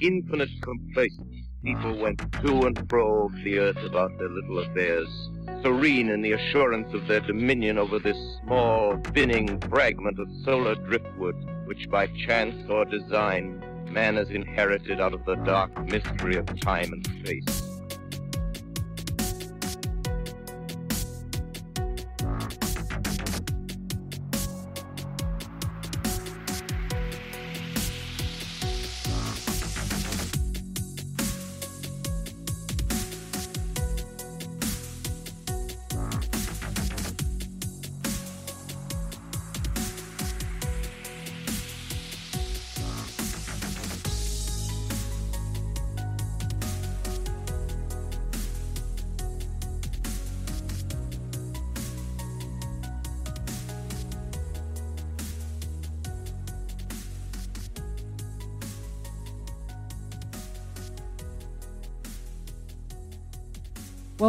infinite complacence, people ah. went to and fro over the earth about their little affairs, serene in the assurance of their dominion over this small, spinning fragment of solar driftwood, which by chance or design man has inherited out of the dark mystery of time and space.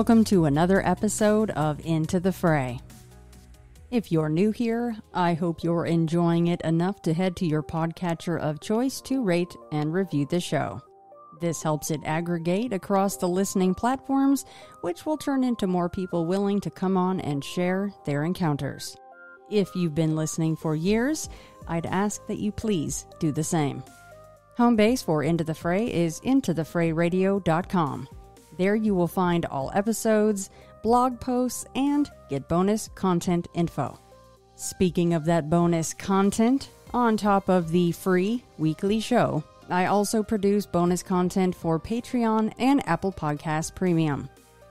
Welcome to another episode of Into the Fray. If you're new here, I hope you're enjoying it enough to head to your podcatcher of choice to rate and review the show. This helps it aggregate across the listening platforms, which will turn into more people willing to come on and share their encounters. If you've been listening for years, I'd ask that you please do the same. Home base for Into the Fray is intothefrayradio.com. There you will find all episodes, blog posts, and get bonus content info. Speaking of that bonus content, on top of the free weekly show, I also produce bonus content for Patreon and Apple Podcast Premium.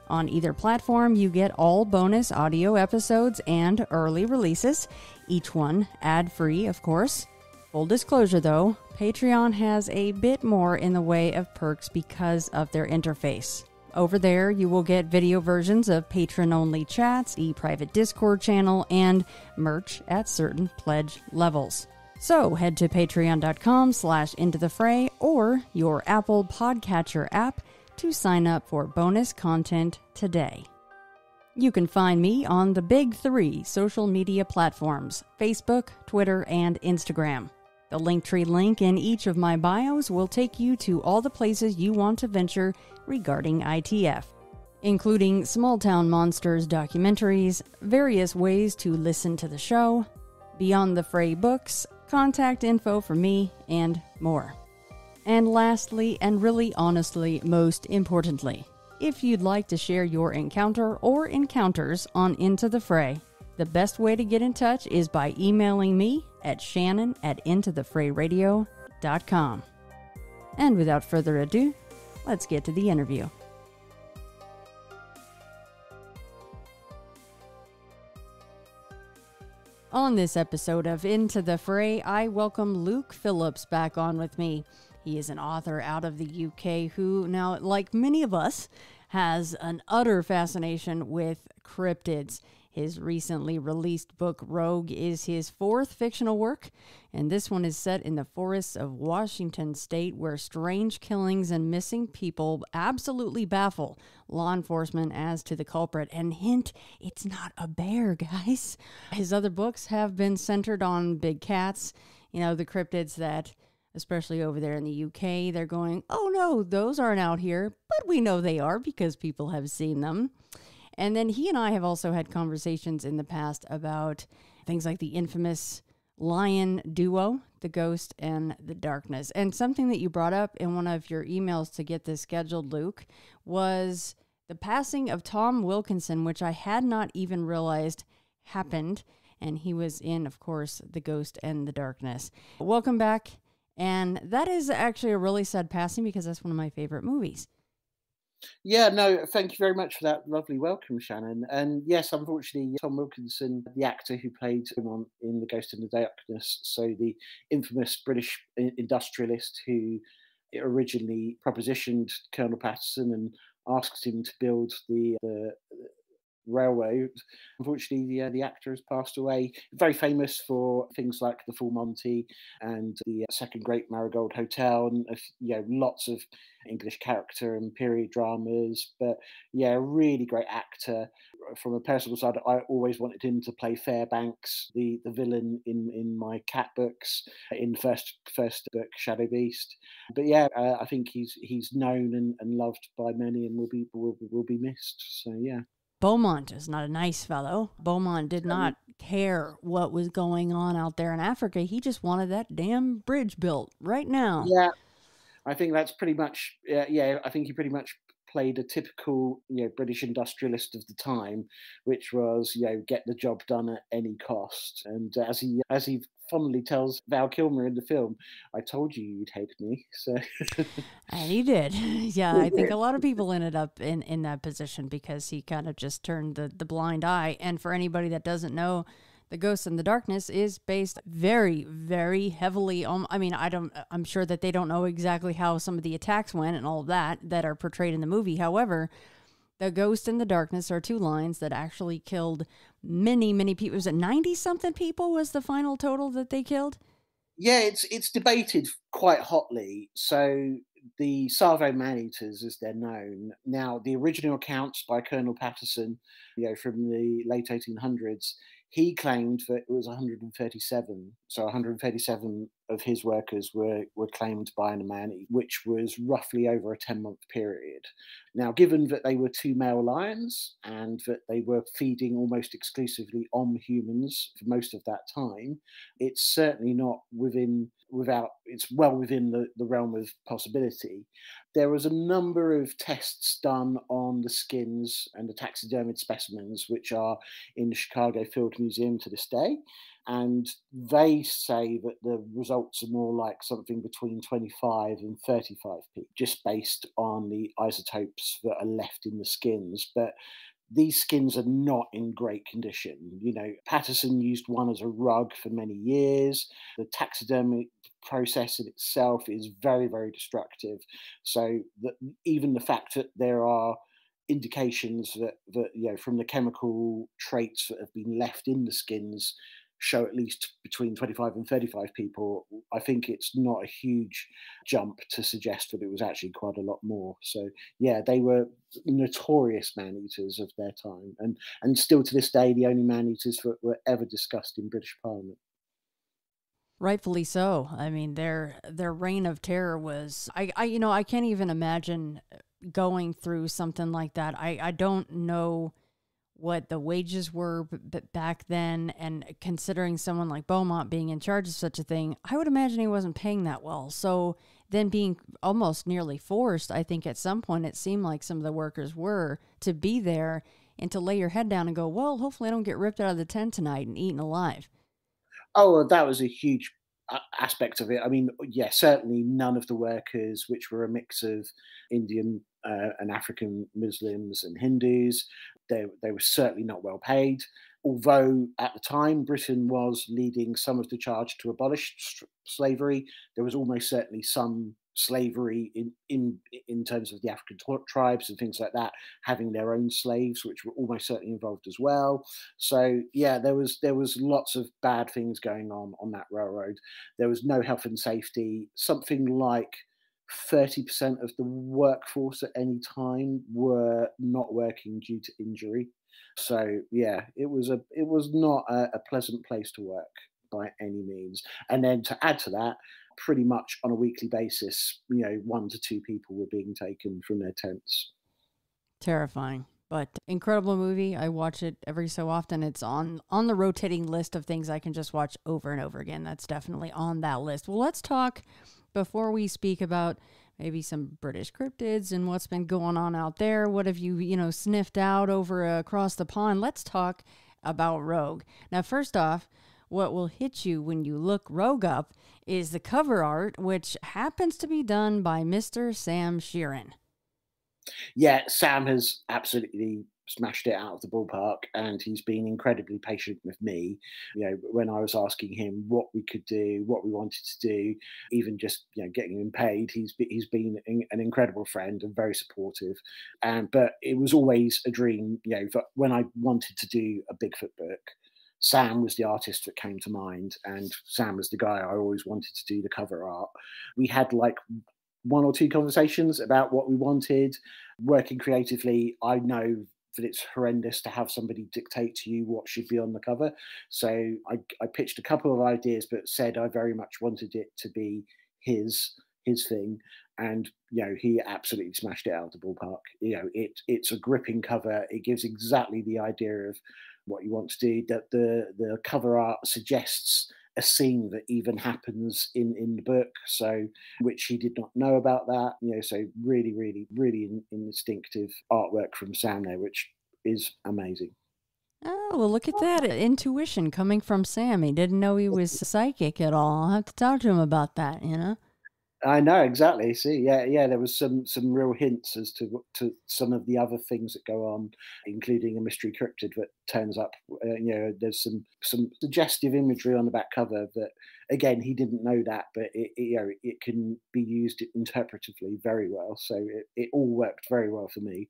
On either platform, you get all bonus audio episodes and early releases, each one ad free, of course. Full disclosure though, Patreon has a bit more in the way of perks because of their interface. Over there, you will get video versions of patron only chats, e private Discord channel, and merch at certain pledge levels. So head to patreon.com slash into the fray or your Apple Podcatcher app to sign up for bonus content today. You can find me on the big three social media platforms Facebook, Twitter, and Instagram. The Linktree link in each of my bios will take you to all the places you want to venture regarding ITF, including Small Town Monsters documentaries, various ways to listen to the show, Beyond the Fray books, contact info for me, and more. And lastly, and really honestly, most importantly, if you'd like to share your encounter or encounters on Into the Fray, the best way to get in touch is by emailing me at shannon at intothefrayradio.com. And without further ado, let's get to the interview. On this episode of Into the Fray, I welcome Luke Phillips back on with me. He is an author out of the UK who, now, like many of us, has an utter fascination with cryptids. His recently released book, Rogue, is his fourth fictional work, and this one is set in the forests of Washington state where strange killings and missing people absolutely baffle law enforcement as to the culprit. And hint, it's not a bear, guys. His other books have been centered on big cats, you know, the cryptids that especially over there in the UK, they're going, oh no, those aren't out here, but we know they are because people have seen them. And then he and I have also had conversations in the past about things like the infamous lion duo, the ghost and the darkness. And something that you brought up in one of your emails to get this scheduled, Luke, was the passing of Tom Wilkinson, which I had not even realized happened. And he was in, of course, The Ghost and the Darkness. Welcome back. And that is actually a really sad passing because that's one of my favorite movies. Yeah, no, thank you very much for that lovely welcome, Shannon. And yes, unfortunately, Tom Wilkinson, the actor who played him in The Ghost in the Darkness, so the infamous British industrialist who originally propositioned Colonel Patterson and asked him to build the, the Railway. Unfortunately, the, uh, the actor has passed away. Very famous for things like The Full Monty and the uh, Second Great Marigold Hotel, and you know lots of English character and period dramas. But yeah, really great actor. From a personal side, I always wanted him to play Fairbanks, the, the villain in, in my cat books, in first first book, Shadow Beast. But yeah, uh, I think he's he's known and, and loved by many and will be will, will be missed. So yeah. Beaumont is not a nice fellow. Beaumont did not care what was going on out there in Africa. He just wanted that damn bridge built right now. Yeah, I think that's pretty much. Uh, yeah, I think he pretty much played a typical you know British industrialist of the time, which was you know get the job done at any cost. And as he as he fondly tells Val Kilmer in the film, "I told you you'd hate me." So, and he did. Yeah, I think a lot of people ended up in in that position because he kind of just turned the the blind eye. And for anybody that doesn't know. The Ghost in the Darkness is based very, very heavily on. I mean, I don't. I'm sure that they don't know exactly how some of the attacks went and all of that that are portrayed in the movie. However, the Ghost in the Darkness are two lines that actually killed many, many people. Was it 90 something people was the final total that they killed? Yeah, it's it's debated quite hotly. So the Tsavo man-eaters, as they're known now, the original accounts by Colonel Patterson, you know, from the late 1800s, he claimed that it was 137. So 137 of his workers were, were claimed by Namani, which was roughly over a 10 month period. Now, given that they were two male lions and that they were feeding almost exclusively on humans for most of that time, it's certainly not within without it's well within the, the realm of possibility. There was a number of tests done on the skins and the taxidermied specimens, which are in the Chicago Field Museum to this day. And they say that the results are more like something between 25 and 35 p, just based on the isotopes that are left in the skins. But these skins are not in great condition. You know, Patterson used one as a rug for many years. The taxidermy process in itself is very, very destructive. So that even the fact that there are indications that, that you know from the chemical traits that have been left in the skins show at least between 25 and 35 people, I think it's not a huge jump to suggest that it was actually quite a lot more. So yeah, they were notorious man eaters of their time, and and still to this day, the only man eaters that were ever discussed in British Parliament. Rightfully so. I mean, their their reign of terror was I, I you know I can't even imagine going through something like that. I I don't know what the wages were back then and considering someone like Beaumont being in charge of such a thing, I would imagine he wasn't paying that well. So then being almost nearly forced, I think at some point it seemed like some of the workers were to be there and to lay your head down and go, well, hopefully I don't get ripped out of the tent tonight and eaten alive. Oh, that was a huge uh, aspect of it. I mean, yeah, certainly none of the workers, which were a mix of Indian uh, and African Muslims and Hindus, they, they were certainly not well paid. Although at the time Britain was leading some of the charge to abolish slavery, there was almost certainly some slavery in in in terms of the African tribes and things like that having their own slaves, which were almost certainly involved as well. So yeah, there was there was lots of bad things going on on that railroad. There was no health and safety. Something like 30% of the workforce at any time were not working due to injury. So yeah, it was a it was not a, a pleasant place to work by any means. And then to add to that, pretty much on a weekly basis, you know, one to two people were being taken from their tents. Terrifying but incredible movie i watch it every so often it's on on the rotating list of things i can just watch over and over again that's definitely on that list well let's talk before we speak about maybe some British cryptids and what's been going on out there, what have you, you know, sniffed out over uh, across the pond? Let's talk about Rogue. Now, first off, what will hit you when you look Rogue up is the cover art, which happens to be done by Mr. Sam Shearon. Yeah, Sam has absolutely smashed it out of the ballpark and he's been incredibly patient with me you know when i was asking him what we could do what we wanted to do even just you know getting him paid he's he's been an incredible friend and very supportive and but it was always a dream you know when i wanted to do a bigfoot book Sam was the artist that came to mind, and Sam was the guy I always wanted to do the cover art. We had like one or two conversations about what we wanted, working creatively. I know that it's horrendous to have somebody dictate to you what should be on the cover. So I, I pitched a couple of ideas, but said I very much wanted it to be his his thing. And you know he absolutely smashed it out of the ballpark. You know it it's a gripping cover. It gives exactly the idea of what you want to do. That the the cover art suggests a scene that even happens in in the book so which he did not know about that you know so really really really in, instinctive artwork from sam there which is amazing Oh, well, look at that. Intuition coming from Sam. He didn't know he was psychic at all. I'll have to talk to him about that, you know? I know exactly. See, yeah, yeah. There was some some real hints as to to some of the other things that go on, including a mystery cryptid that turns up. Uh, you know, there's some some suggestive imagery on the back cover that, again, he didn't know that, but it, it you know it can be used interpretively very well. So it, it all worked very well for me.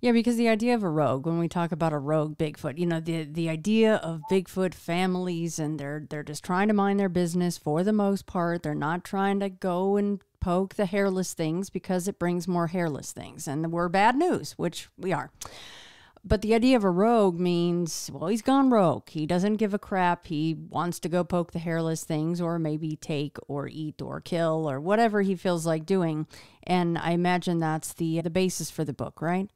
Yeah, because the idea of a rogue, when we talk about a rogue Bigfoot, you know, the the idea of Bigfoot families and they're they're just trying to mind their business for the most part. They're not trying to go and poke the hairless things because it brings more hairless things. And we're bad news, which we are. But the idea of a rogue means, well, he's gone rogue. He doesn't give a crap. He wants to go poke the hairless things or maybe take or eat or kill or whatever he feels like doing. And I imagine that's the the basis for the book, right?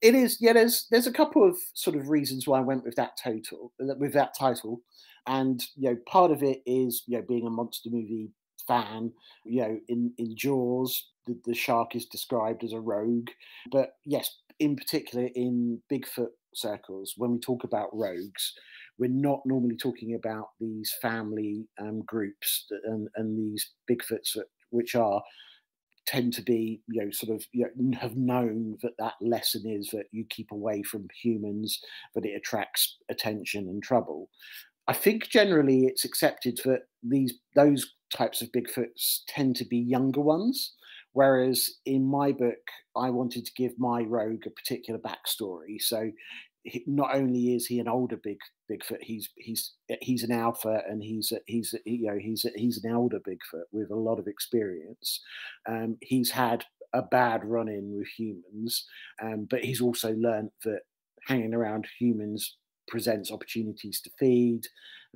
It is, yeah. There's there's a couple of sort of reasons why I went with that total with that title, and you know, part of it is you know being a monster movie fan. You know, in in Jaws, the, the shark is described as a rogue, but yes, in particular in Bigfoot circles, when we talk about rogues, we're not normally talking about these family um, groups and, and these Bigfoots which are tend to be, you know, sort of you know, have known that that lesson is that you keep away from humans, that it attracts attention and trouble. I think generally it's accepted that these those types of Bigfoots tend to be younger ones. Whereas in my book, I wanted to give my rogue a particular backstory. So not only is he an older big Bigfoot, he's he's he's an alpha, and he's a, he's a, you know he's a, he's an elder Bigfoot with a lot of experience. Um, he's had a bad run in with humans, um, but he's also learned that hanging around humans presents opportunities to feed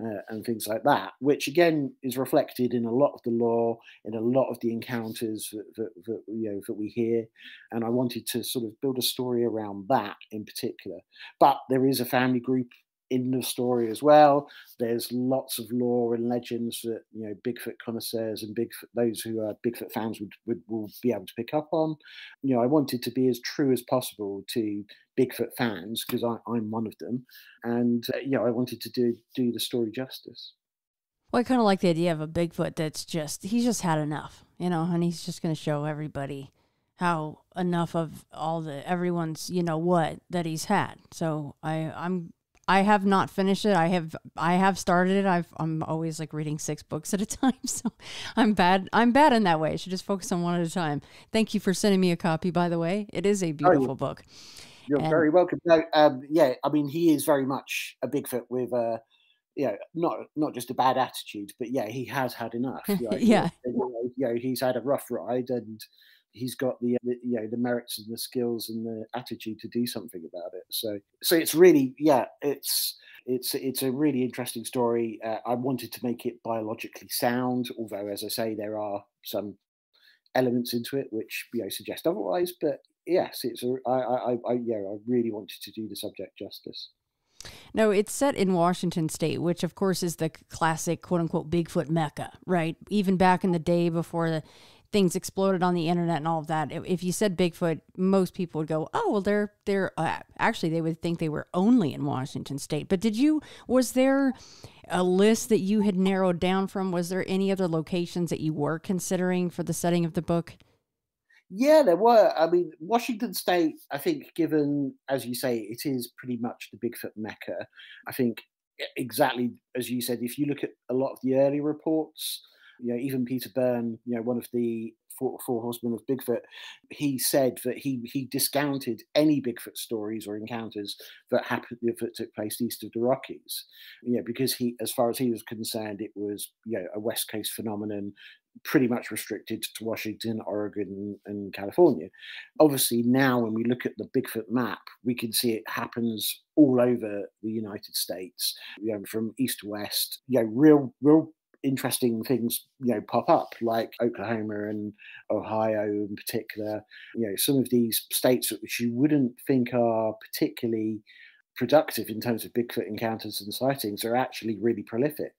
uh, and things like that, which again is reflected in a lot of the lore, in a lot of the encounters that, that, that, you know that we hear. And I wanted to sort of build a story around that in particular. But there is a family group in the story as well. There's lots of lore and legends that you know Bigfoot connoisseurs and Bigfoot those who are Bigfoot fans would, would will be able to pick up on. You know, I wanted to be as true as possible to Bigfoot fans because I'm one of them, and uh, you know, I wanted to do do the story justice. Well, I kind of like the idea of a Bigfoot that's just he's just had enough, you know, and he's just going to show everybody how enough of all the everyone's you know what that he's had. So I I'm I have not finished it. I have I have started it. I've I'm always like reading six books at a time, so I'm bad. I'm bad in that way. I should just focus on one at a time. Thank you for sending me a copy. By the way, it is a beautiful oh, book. You're and, very welcome. No, um, yeah, I mean he is very much a Bigfoot with a, you know, not not just a bad attitude, but yeah, he has had enough. You know, yeah, you know, you know, he's had a rough ride and he's got the, the, you know the merits and the skills and the attitude to do something about it so so it's really yeah it's it's it's a really interesting story uh, i wanted to make it biologically sound although as i say there are some elements into it which you know suggest otherwise but yes it's a, I, I i yeah i really wanted to do the subject justice no, it's set in Washington state, which of course is the classic quote unquote Bigfoot mecca, right? Even back in the day before the things exploded on the internet and all of that. If you said Bigfoot, most people would go, "Oh, well, they're they're uh, actually they would think they were only in Washington State." But did you was there a list that you had narrowed down from? Was there any other locations that you were considering for the setting of the book? Yeah, there were. I mean, Washington State, I think, given, as you say, it is pretty much the Bigfoot mecca. I think exactly as you said, if you look at a lot of the early reports, you know, even Peter Byrne, you know, one of the four, four horsemen of Bigfoot, he said that he he discounted any Bigfoot stories or encounters that happened that took place east of the Rockies. You know, because he, as far as he was concerned, it was you know a West Coast phenomenon pretty much restricted to Washington, Oregon, and California. Obviously, now when we look at the Bigfoot map, we can see it happens all over the United States, you know, from east to west. You know, real, real interesting things you know pop up like oklahoma and ohio in particular. You know some of these states which you wouldn't think are particularly productive in terms of bigfoot encounters and sightings are actually really prolific.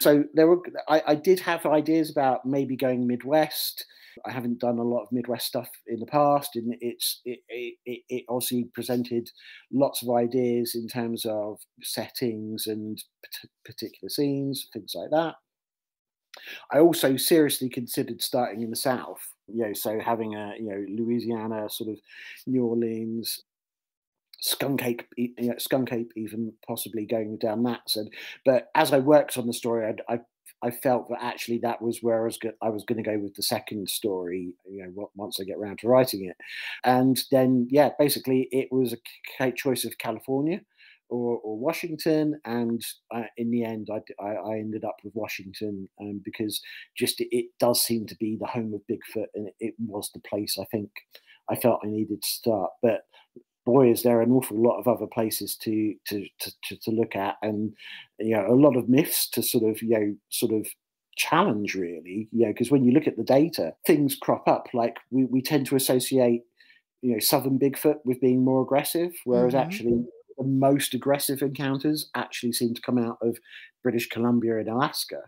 So there were i, I did have ideas about maybe going midwest. I haven't done a lot of Midwest stuff in the past, and it's it, it, it obviously presented lots of ideas in terms of settings and particular scenes, things like that. I also seriously considered starting in the South, you know, so having a, you know, Louisiana, sort of New Orleans, Skunk Ape, you know, Skunk Ape, even possibly going down that. So, but as I worked on the story, I, I, I felt that actually that was where I was go- I was going to go with the second story. You know, once I get around to writing it, and then yeah, basically it was a choice of California or, or Washington, and uh, in the end, I, I, I, ended up with Washington um, because just it, it, does seem to be the home of Bigfoot, and it, it, was the place I think I felt I needed to start. But boy, is there an awful lot of other places to to to, to, to look at, and you know, a lot of myths to sort of you know sort of challenge really you know because when you look at the data things crop up like we, we tend to associate you know southern bigfoot with being more aggressive whereas mm-hmm. actually the most aggressive encounters actually seem to come out of British Columbia and Alaska.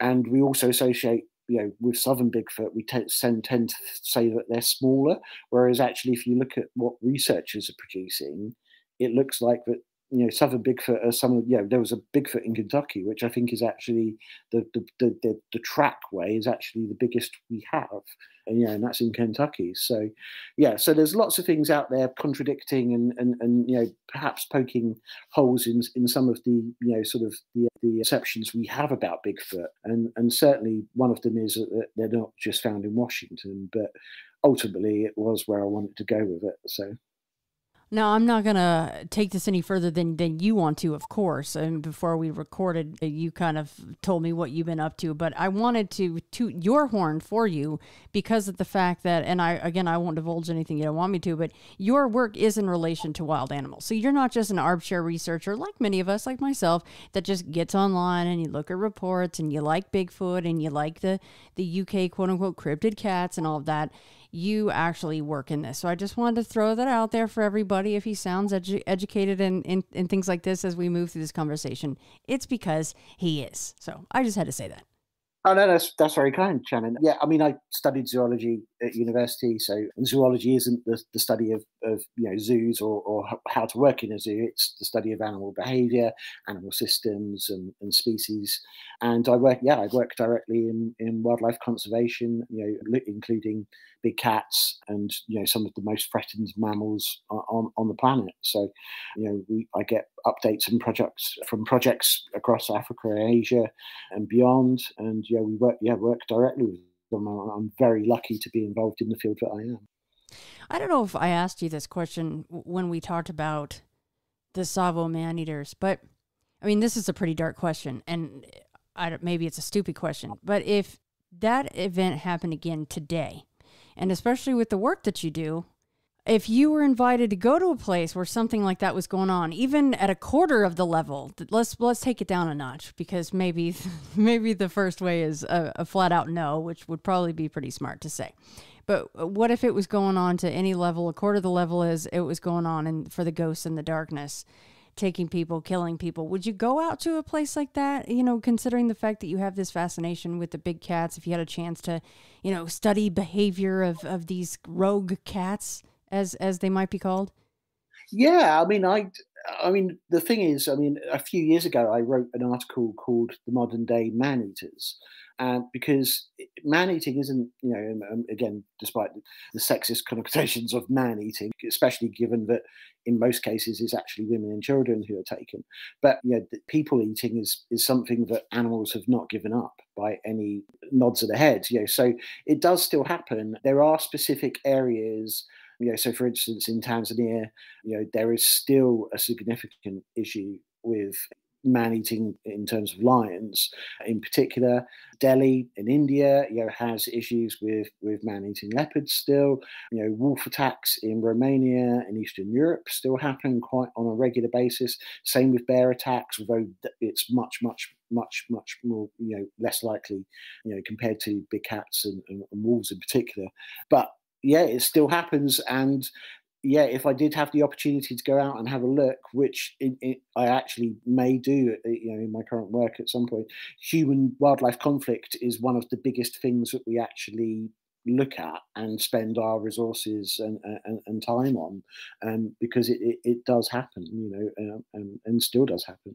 And we also associate, you know, with southern Bigfoot, we tend, tend to say that they're smaller. Whereas actually, if you look at what researchers are producing, it looks like that you know, southern Bigfoot are some of, you know, there was a Bigfoot in Kentucky, which I think is actually the the, the, the, the trackway is actually the biggest we have. And yeah, and that's in Kentucky. So yeah, so there's lots of things out there contradicting and and, and you know, perhaps poking holes in in some of the, you know, sort of the, the exceptions we have about Bigfoot. And and certainly one of them is that they're not just found in Washington, but ultimately it was where I wanted to go with it. So now, I'm not going to take this any further than, than you want to, of course. And before we recorded, uh, you kind of told me what you've been up to. But I wanted to toot your horn for you because of the fact that, and I, again, I won't divulge anything you don't want me to, but your work is in relation to wild animals. So you're not just an armchair researcher like many of us, like myself, that just gets online and you look at reports and you like Bigfoot and you like the, the UK quote unquote cryptid cats and all of that you actually work in this. So I just wanted to throw that out there for everybody. If he sounds edu- educated in, in, in things like this as we move through this conversation, it's because he is. So I just had to say that. Oh no, that's that's very kind, Shannon. Yeah, I mean, I studied zoology at university, so zoology isn't the, the study of, of you know zoos or, or how to work in a zoo. It's the study of animal behaviour, animal systems, and, and species. And I work, yeah, I work directly in, in wildlife conservation, you know, including big cats and you know some of the most threatened mammals on, on the planet. So, you know, we, I get updates and projects from projects across Africa, Asia, and beyond. And yeah, we work yeah work directly with them. I'm very lucky to be involved in the field that I am. I don't know if I asked you this question when we talked about the Tsavo man eaters, but I mean, this is a pretty dark question, and I maybe it's a stupid question, but if that event happened again today, and especially with the work that you do, if you were invited to go to a place where something like that was going on, even at a quarter of the level, let's let's take it down a notch because maybe maybe the first way is a, a flat out no, which would probably be pretty smart to say. But uh, what if it was going on to any level, a quarter of the level is it was going on and for the ghosts in the darkness? taking people, killing people. Would you go out to a place like that? You know, considering the fact that you have this fascination with the big cats, if you had a chance to, you know, study behavior of, of these rogue cats, as as they might be called. Yeah, I mean, I, I mean, the thing is, I mean, a few years ago, I wrote an article called "The Modern Day Man Eaters," and because man eating isn't, you know, again, despite the sexist connotations of man eating, especially given that in most cases it's actually women and children who are taken. But you know, people eating is is something that animals have not given up by any nods of the head. You know, so it does still happen. There are specific areas you know, so for instance, in Tanzania, you know, there is still a significant issue with man eating in terms of lions. In particular, Delhi in India, you know, has issues with with man eating leopards still. You know, wolf attacks in Romania and Eastern Europe still happen quite on a regular basis. Same with bear attacks, although it's much much much much more you know less likely you know compared to big cats and, and, and wolves in particular. But yeah, it still happens, and yeah, if I did have the opportunity to go out and have a look, which it, it, I actually may do, uh, you know, in my current work at some point, human wildlife conflict is one of the biggest things that we actually look at and spend our resources and, and, and time on, um, because it, it, it, does happen, you know, um, and, and still does happen.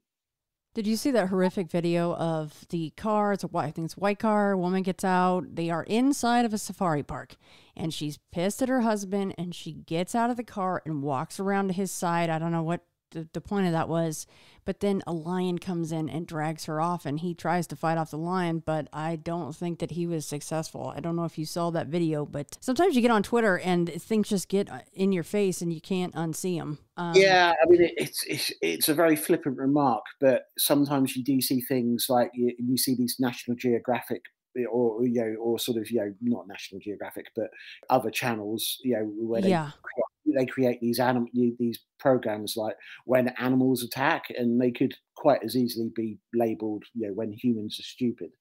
Did you see that horrific video of the car? It's a white, I think it's white car. Woman gets out. They are inside of a safari park, and she's pissed at her husband. And she gets out of the car and walks around to his side. I don't know what the, the point of that was. But then a lion comes in and drags her off, and he tries to fight off the lion, but I don't think that he was successful. I don't know if you saw that video, but sometimes you get on Twitter and things just get uh, in your face and you can't unsee them. Um, yeah, I mean, it's, it's it's a very flippant remark, but sometimes you do see things like you, you see these National Geographic or you know, or sort of you know, not National Geographic, but other channels, you know, where they yeah they create these anim- these programs like when animals attack, and they could quite as easily be labeled, you know, when humans are stupid.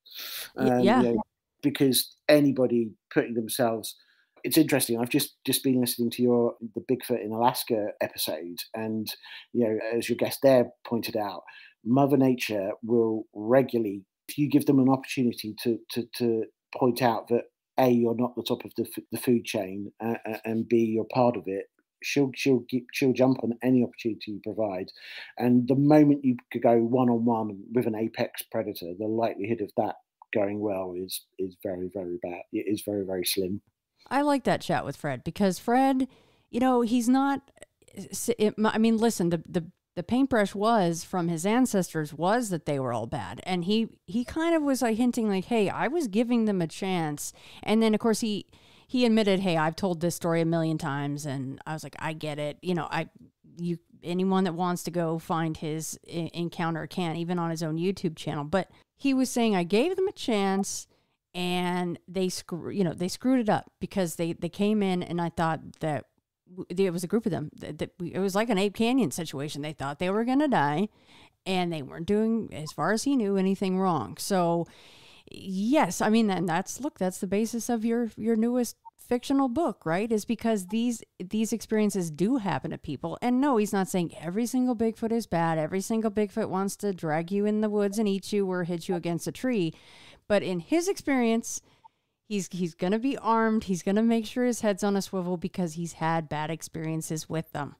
Um, yeah. You know, because anybody putting themselves it's interesting. I've just just been listening to your the Bigfoot in Alaska episode, and you know, as your guest there pointed out, Mother Nature will regularly, if you give them an opportunity to to to point out that a you're not the top of the, the food chain, uh, and b you're part of it, she'll she'll she'll jump on any opportunity you provide, and the moment you could go one on one with an apex predator, the likelihood of that going well is is very very bad. It is very very slim. I like that chat with Fred because Fred, you know, he's not. I mean, listen, the the the paintbrush was from his ancestors was that they were all bad and he he kind of was like hinting like hey i was giving them a chance and then of course he he admitted, "Hey, I've told this story a million times," and I was like, "I get it." You know, I you anyone that wants to go find his encounter can, even on his own YouTube channel. But he was saying, "I gave them a chance." And they screw, you know, they screwed it up because they they came in, and I thought that it was a group of them. That it was like an Ape Canyon situation. They thought they were going to die, and they weren't doing, as far as he knew, anything wrong. So yes, I mean, and that's look, that's the basis of your your newest fictional book, right? Is because these these experiences do happen to people. And no, he's not saying every single Bigfoot is bad. Every single Bigfoot wants to drag you in the woods and eat you or hit you against a tree. But in his experience, he's he's to be armed. He's to make sure his head's on a swivel because he's had bad experiences with them.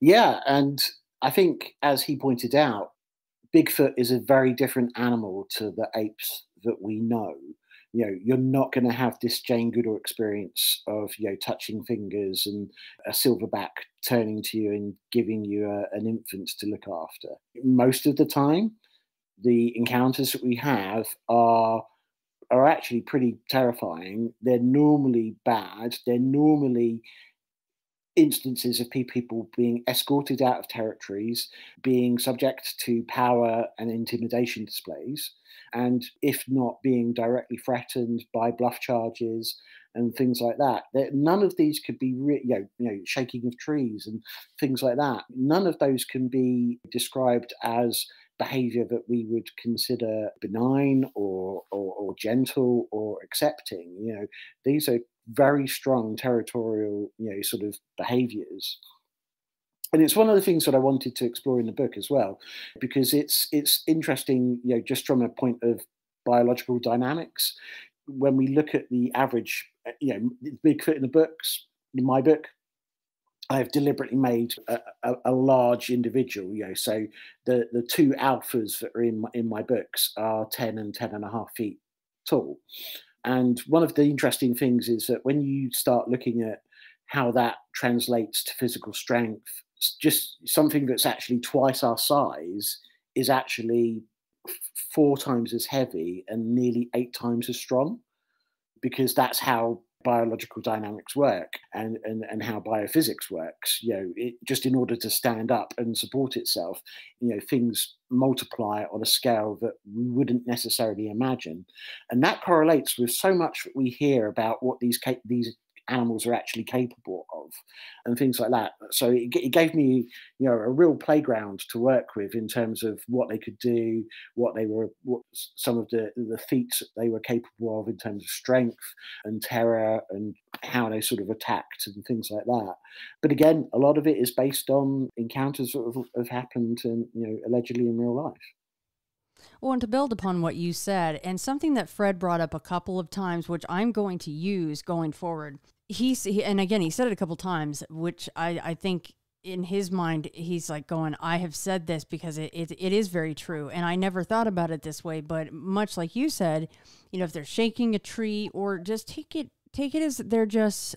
Yeah, and I think as he pointed out, Bigfoot is a very different animal to the apes that we know. You know, you're not going to have this Jane Goodall experience of you know touching fingers and a silverback turning to you and giving you a, an infant to look after. Most of the time, the encounters that we have are are actually pretty terrifying. They're normally bad. They're normally instances of people being escorted out of territories, being subject to power and intimidation displays, and if not being directly threatened by bluff charges and things like that. None of these could be, re- you, know, you know, shaking of trees and things like that. None of those can be described as behavior that we would consider benign or, or, or gentle or accepting. You know, these are very strong territorial, you know, sort of behaviors. And it's one of the things that I wanted to explore in the book as well, because it's it's interesting, you know, just from a point of biological dynamics. When we look at the average, uh, you know, Bigfoot in the books, in my book, I've deliberately made a, a, a, large individual, you know, so the, the two alphas that are in my, in my books are 10 and 10 and a half feet tall. And one of the interesting things is that when you start looking at how that translates to physical strength, just something that's actually twice our size is actually four times as heavy and nearly eight times as strong because that's how biological dynamics work and, and, and how biophysics works. You know, it, just in order to stand up and support itself, you know, things multiply on a scale that we wouldn't necessarily imagine, and that correlates with so much that we hear about what these these animals are actually capable of and things like that. So it, it, gave me you know a real playground to work with in terms of what they could do what they were what some of the the feats they were capable of in terms of strength and terror and how they sort of attacked and things like that. But again a lot of it is based on encounters that have, have happened and you know allegedly in real life. Well, and to build upon what you said, and something that Fred brought up a couple of times, which I'm going to use going forward, he, and again he said it a couple times which i i think in his mind he's like going i have said this because it, it, it is very true. And i never thought about it this way but much like you said you know if they're shaking a tree or just take it take it as they're just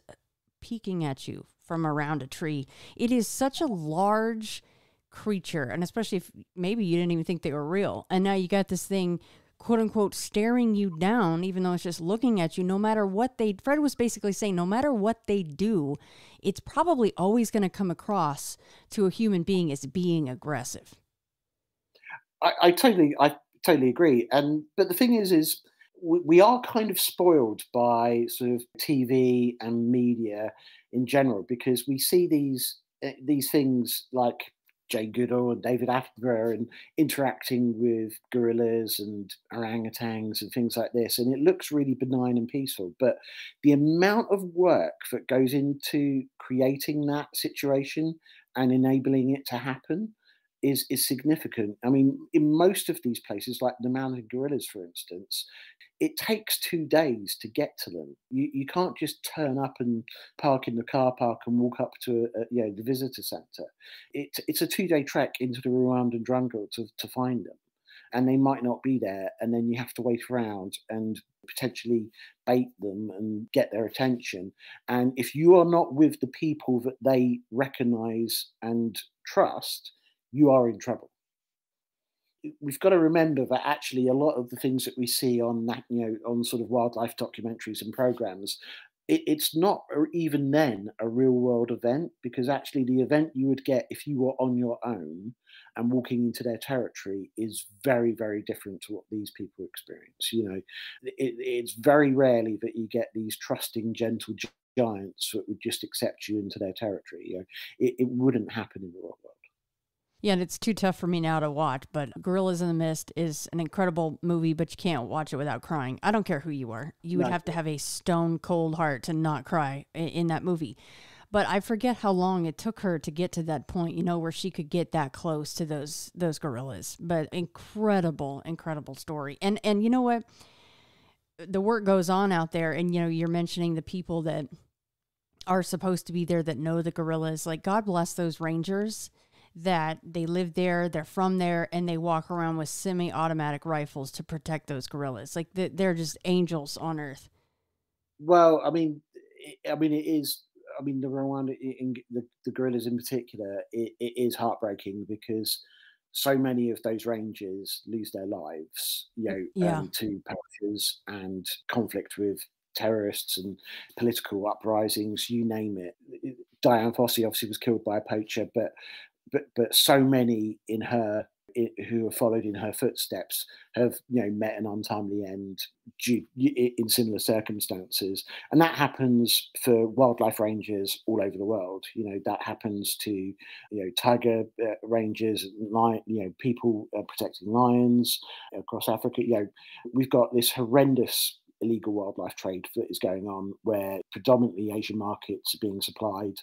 peeking at you from around a tree it is such a large creature and especially if maybe you didn't even think they were real. And now you got this thing quote unquote staring you down, even though it's just looking at you, no matter what they, Fred was basically saying, no matter what they do, it's probably always going to come across to a human being as being aggressive. I, I totally, I totally agree. And, but the thing is, is we, we are kind of spoiled by sort of TV and media in general because we see these, eh, these things like Jane Goodall and David Attenborough and interacting with gorillas and orangutans and things like this. And it looks really benign and peaceful. But the amount of work that goes into creating that situation and enabling it to happen is is significant. I mean, in most of these places, like the mountain gorillas, for instance, it takes two days to get to them. You you can't just turn up and park in the car park and walk up to a, a, you know the visitor centre. It, it's a two day trek into the Rwandan jungle to to find them, and they might not be there, and then you have to wait around and potentially bait them and get their attention. And if you are not with the people that they recognise and trust you are in trouble. We've got to remember that actually a lot of the things that we see on that, you know, on sort of wildlife documentaries and programs, it, it's not even then a real world event because actually the event you would get if you were on your own and walking into their territory is very, very different to what these people experience. You know, it, it's very rarely that you get these trusting, gentle giants that would just accept you into their territory. You know, it, it wouldn't happen in the world. Yeah, and it's too tough for me now to watch, but Gorillas in the Mist is an incredible movie, but you can't watch it without crying. I don't care who you are. You would have to have a stone cold heart to not cry in that movie. But I forget how long it took her to get to that point, you know, where she could get that close to those those gorillas. But incredible, incredible story. And and you know what? The work goes on out there and you know, you're mentioning the people that are supposed to be there that know the gorillas. Like God bless those rangers that they live there, they're from there, and they walk around with semi automatic rifles to protect those gorillas. Like they're just angels on earth. Well, I mean, I mean, it is. I mean, the Rwanda, in the, the gorillas in particular, it, it is heartbreaking because so many of those rangers lose their lives, you know, yeah. um, to poachers and conflict with terrorists and political uprisings, you name it. Dian Fossey obviously was killed by a poacher, but but but so many in her who have followed in her footsteps have you know met an untimely end due, in similar circumstances. And that happens for wildlife rangers all over the world. You know that happens to you know tiger uh, rangers lion you know people uh, protecting lions across africa. You know we've got this horrendous illegal wildlife trade that is going on where predominantly asian markets are being supplied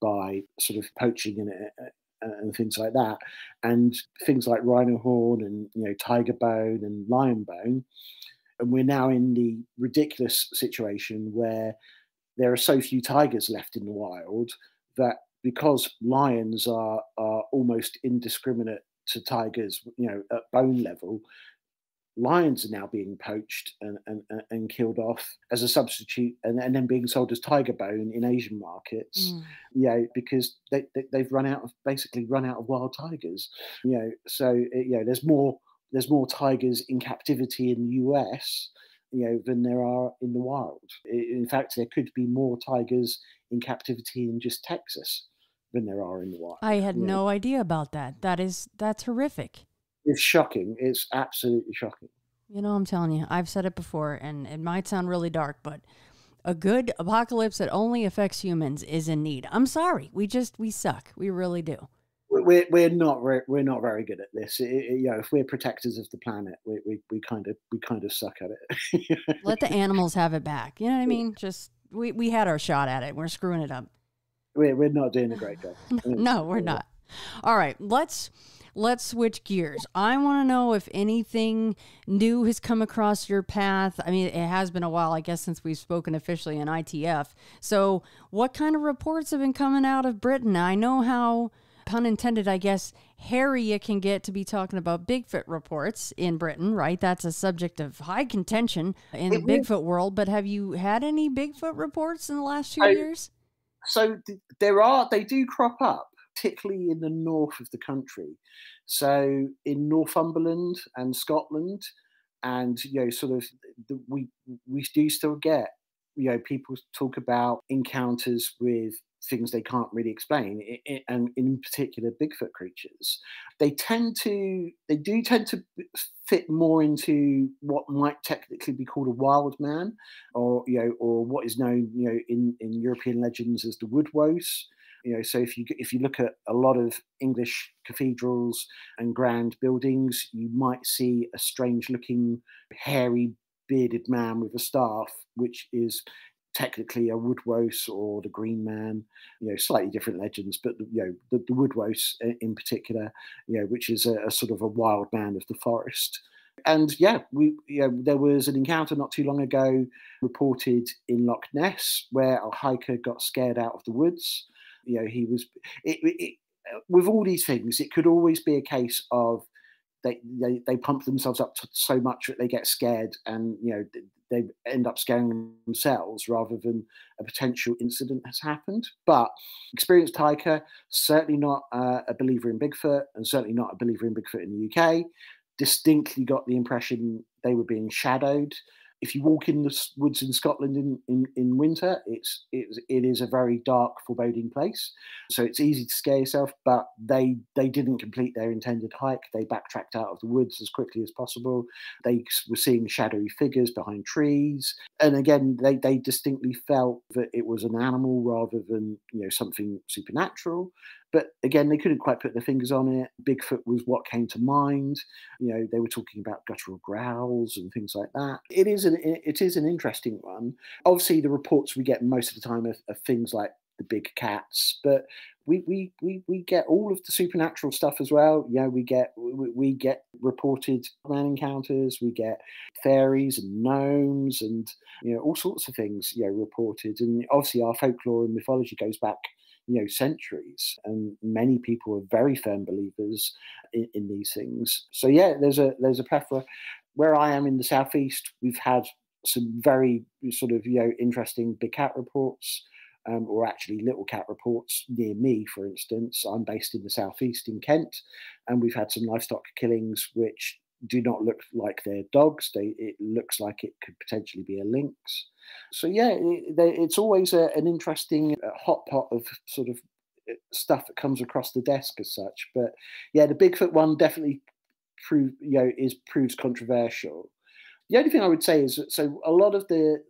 by sort of poaching and uh, Uh, and things like that, and things like rhino horn and you know tiger bone and lion bone. And we're now in the ridiculous situation where there are so few tigers left in the wild that because lions are are almost indiscriminate to tigers, you know, at bone level, lions are now being poached and, and, and killed off as a substitute and, and then being sold as tiger bone in Asian markets, mm. you know, because they, they, have run out of basically run out of wild tigers, you know, so, you know, there's more, there's more tigers in captivity in the US, you know, than there are in the wild. In fact, there could be more tigers in captivity in just Texas than there are in the wild. I had no know? idea about that. That is, that's horrific. It's shocking. It's absolutely shocking. You know, I'm telling you, I've said it before, and it might sound really dark, but a good apocalypse that only affects humans is in need. I'm sorry, we just we suck. We really do. We're, we're not very, we're not very good at this. It, it, you know, if we're protectors of the planet, we, we, we kind of we kind of suck at it. Let the animals have it back. You know what I mean? Just we, we had our shot at it. We're screwing it up. We're, we're not doing a great job. no, we're not. All right, let's let's switch gears. I want to know if anything new has come across your path. I mean, it has been a while, I guess, since we've spoken officially in ITF. So, what kind of reports have been coming out of Britain? I know how, pun intended, I guess, hairy it can get to be talking about Bigfoot reports in Britain, right? That's a subject of high contention in the Bigfoot world. But have you had any Bigfoot reports in the last few I, years? So, th- there are, they do crop up particularly in the north of the country. So in Northumberland and Scotland, and you know, sort of, the, we we do still get you know people talk about encounters with things they can't really explain and in particular bigfoot creatures they tend to they do tend to fit more into what might technically be called a wild man or you know or what is known you know in in european legends as the woodwose you know, so if you if you look at a lot of English cathedrals and grand buildings, you might see a strange-looking, hairy, bearded man with a staff, which is technically a woodwose or the green man you know slightly different legends but you know the, the woodwose in particular you know which is a, a, sort of a wild man of the forest. And yeah we you know, there was an encounter not too long ago reported in loch ness where a hiker got scared out of the woods you know, he was. It, it, with all these things, it could always be a case of they, they they pump themselves up so much that they get scared and you know they end up scaring themselves rather than a potential incident has happened. But experienced hiker, certainly not uh, a believer in Bigfoot, and certainly not a believer in Bigfoot in the UK. Distinctly got the impression they were being shadowed if you walk in the woods in Scotland in, in, in winter, it's, it's it is a very dark, foreboding place. So it's easy to scare yourself. But they they didn't complete their intended hike. They backtracked out of the woods as quickly as possible. They were seeing shadowy figures behind trees, and again, they they distinctly felt that it was an animal rather than you know something supernatural. But again, they couldn't quite put their fingers on it. Bigfoot was what came to mind. You know, they were talking about guttural growls and things like that. It is an it is an interesting one. Obviously, the reports we get most of the time are, are things like the big cats, but we, we we we get all of the supernatural stuff as well. Yeah, we get we, we get reported man encounters. We get fairies and gnomes and you know all sorts of things. You know, reported. And obviously, our folklore and mythology goes back you know centuries and many people are very firm believers in, in, these things. So yeah there's a there's a plethora. Where i am in the southeast we've had some very sort of you know interesting big cat reports um, or actually little cat reports near me for instance. I'm based in the southeast in kent and we've had some livestock killings which do not look like they're dogs they it looks like it could potentially be a lynx so yeah, it, it's always a, an interesting uh, hot pot of sort of uh, stuff that comes across the desk as such. But yeah, the Bigfoot one definitely prove you know is proves controversial. The only thing I would say is that, so a lot of the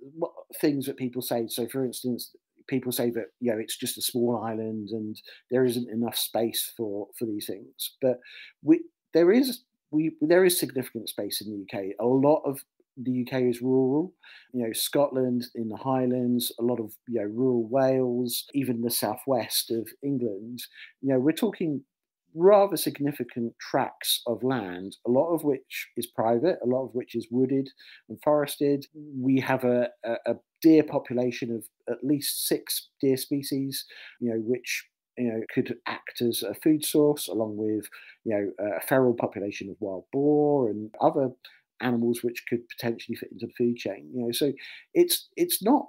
things that people say. So for instance, people say that you know it's just a small island and there isn't enough space for for these things. But we there is we there is significant space in the UK. A lot of the UK is rural. You know, Scotland in the Highlands, a lot of you know rural Wales, even the southwest of England. You know, we're talking rather significant tracts of land, a lot of which is private, a lot of which is wooded and forested. We have a, a, a deer population of at least six deer species, you know, which you know, could act as a food source along with, you know, a feral population of wild boar and other animals which could potentially fit into the food chain. You know, so it's it's not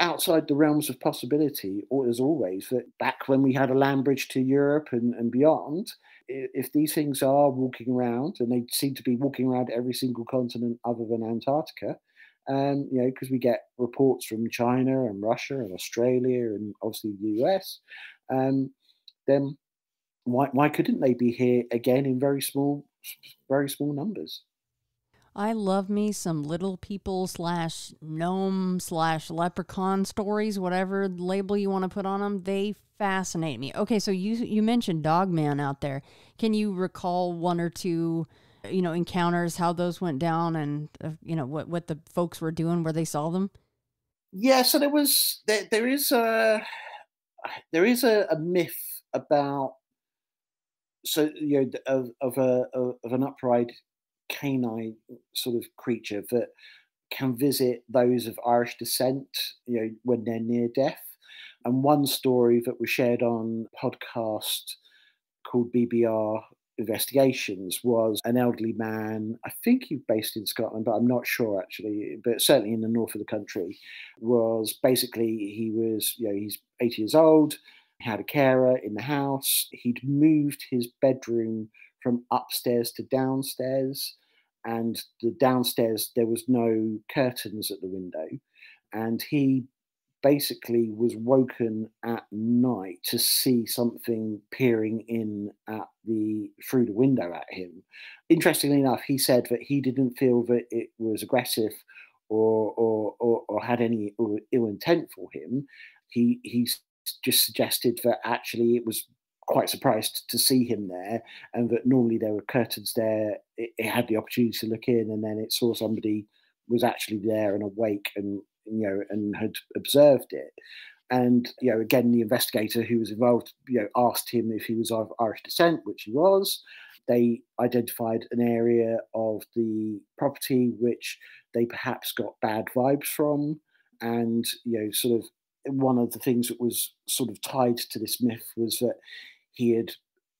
outside the realms of possibility, or as always, that back when we had a land bridge to Europe and, and beyond, if these things are walking around, and they seem to be walking around every single continent other than Antarctica, um, you know, because we get reports from China and Russia and Australia and obviously the US, um, then why why couldn't they be here again in very small, very small numbers? I love me some little people slash gnome slash leprechaun stories, whatever label you want to put on them. They fascinate me. Okay, so you you mentioned Dogman out there. Can you recall one or two, you know, encounters, how those went down, and uh, you know what what the folks were doing where they saw them? Yeah, so there was there there is a there is a, a myth about so you know of of a of an upright canine sort of creature that can visit those of Irish descent, you know, when they're near death. And one story that was shared on podcast called BBR Investigations was an elderly man, I think he's based in Scotland, but I'm not sure actually, but certainly in the north of the country, was basically he was, you know, he's 80 years old, He had a carer in the house, he'd moved his bedroom from upstairs to downstairs and the downstairs there was no curtains at the window. And he basically was woken at night to see something peering in at the through the window at him interestingly enough he said that he didn't feel that it was aggressive or or or, or had any ill intent for him he he just suggested that actually it was quite surprised to see him there, and that normally there were curtains there. It, it, had the opportunity to look in, and then it saw somebody was actually there and awake, and you know, and had observed it. And you know, again, the investigator who was involved, you know, asked him if he was of Irish descent, which he was. They identified an area of the property which they perhaps got bad vibes from, and you know, sort of one of the things that was sort of tied to this myth was that he had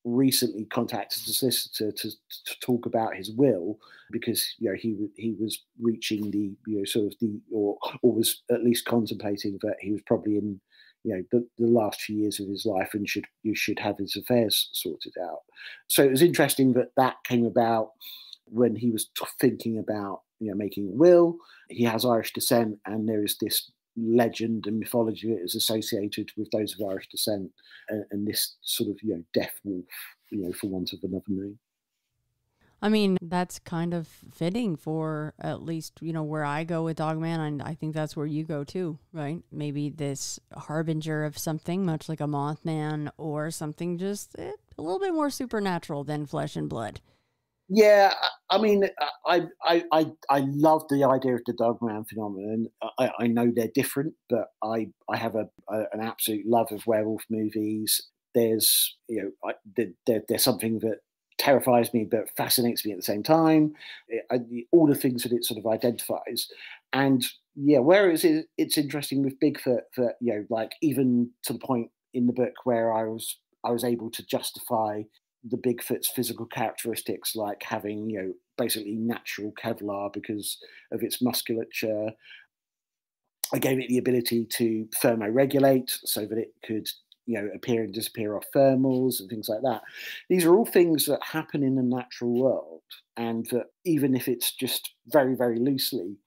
recently contacted a solicitor to, to talk about his will because you know he he was reaching the you know sort of the or or was at least contemplating that he was probably in you know the, the last few years of his life and should you should have his affairs sorted out. So it was interesting that that came about when he was thinking about you know making a will. He has irish descent and there is this legend and mythology that is associated with those of Irish descent, and, and, this sort of you know death wolf, you know, for want of another name. I mean, that's kind of fitting for at least you know where I go with Dogman, and I think that's where you go too, right? Maybe this harbinger of something, much like a Mothman, or something just eh, a little bit more supernatural than flesh and blood. Yeah, I mean, I I I, I love the idea of the Dogman phenomenon. I, I know they're different, but I I have a, a an absolute love of werewolf movies. There's you know I, there, there's something that terrifies me but fascinates me at the same time. It, I, all the things that it sort of identifies, and yeah, whereas it, it's interesting with Bigfoot that you know, like even to the point in the book where I was I was able to justify the Bigfoot's physical characteristics, like having, you know, basically natural Kevlar because of its musculature. I gave it the ability to thermoregulate so that it could, you know, appear and disappear off thermals and things like that. These are all things that happen in the natural world, and that even if it's just very, very loosely,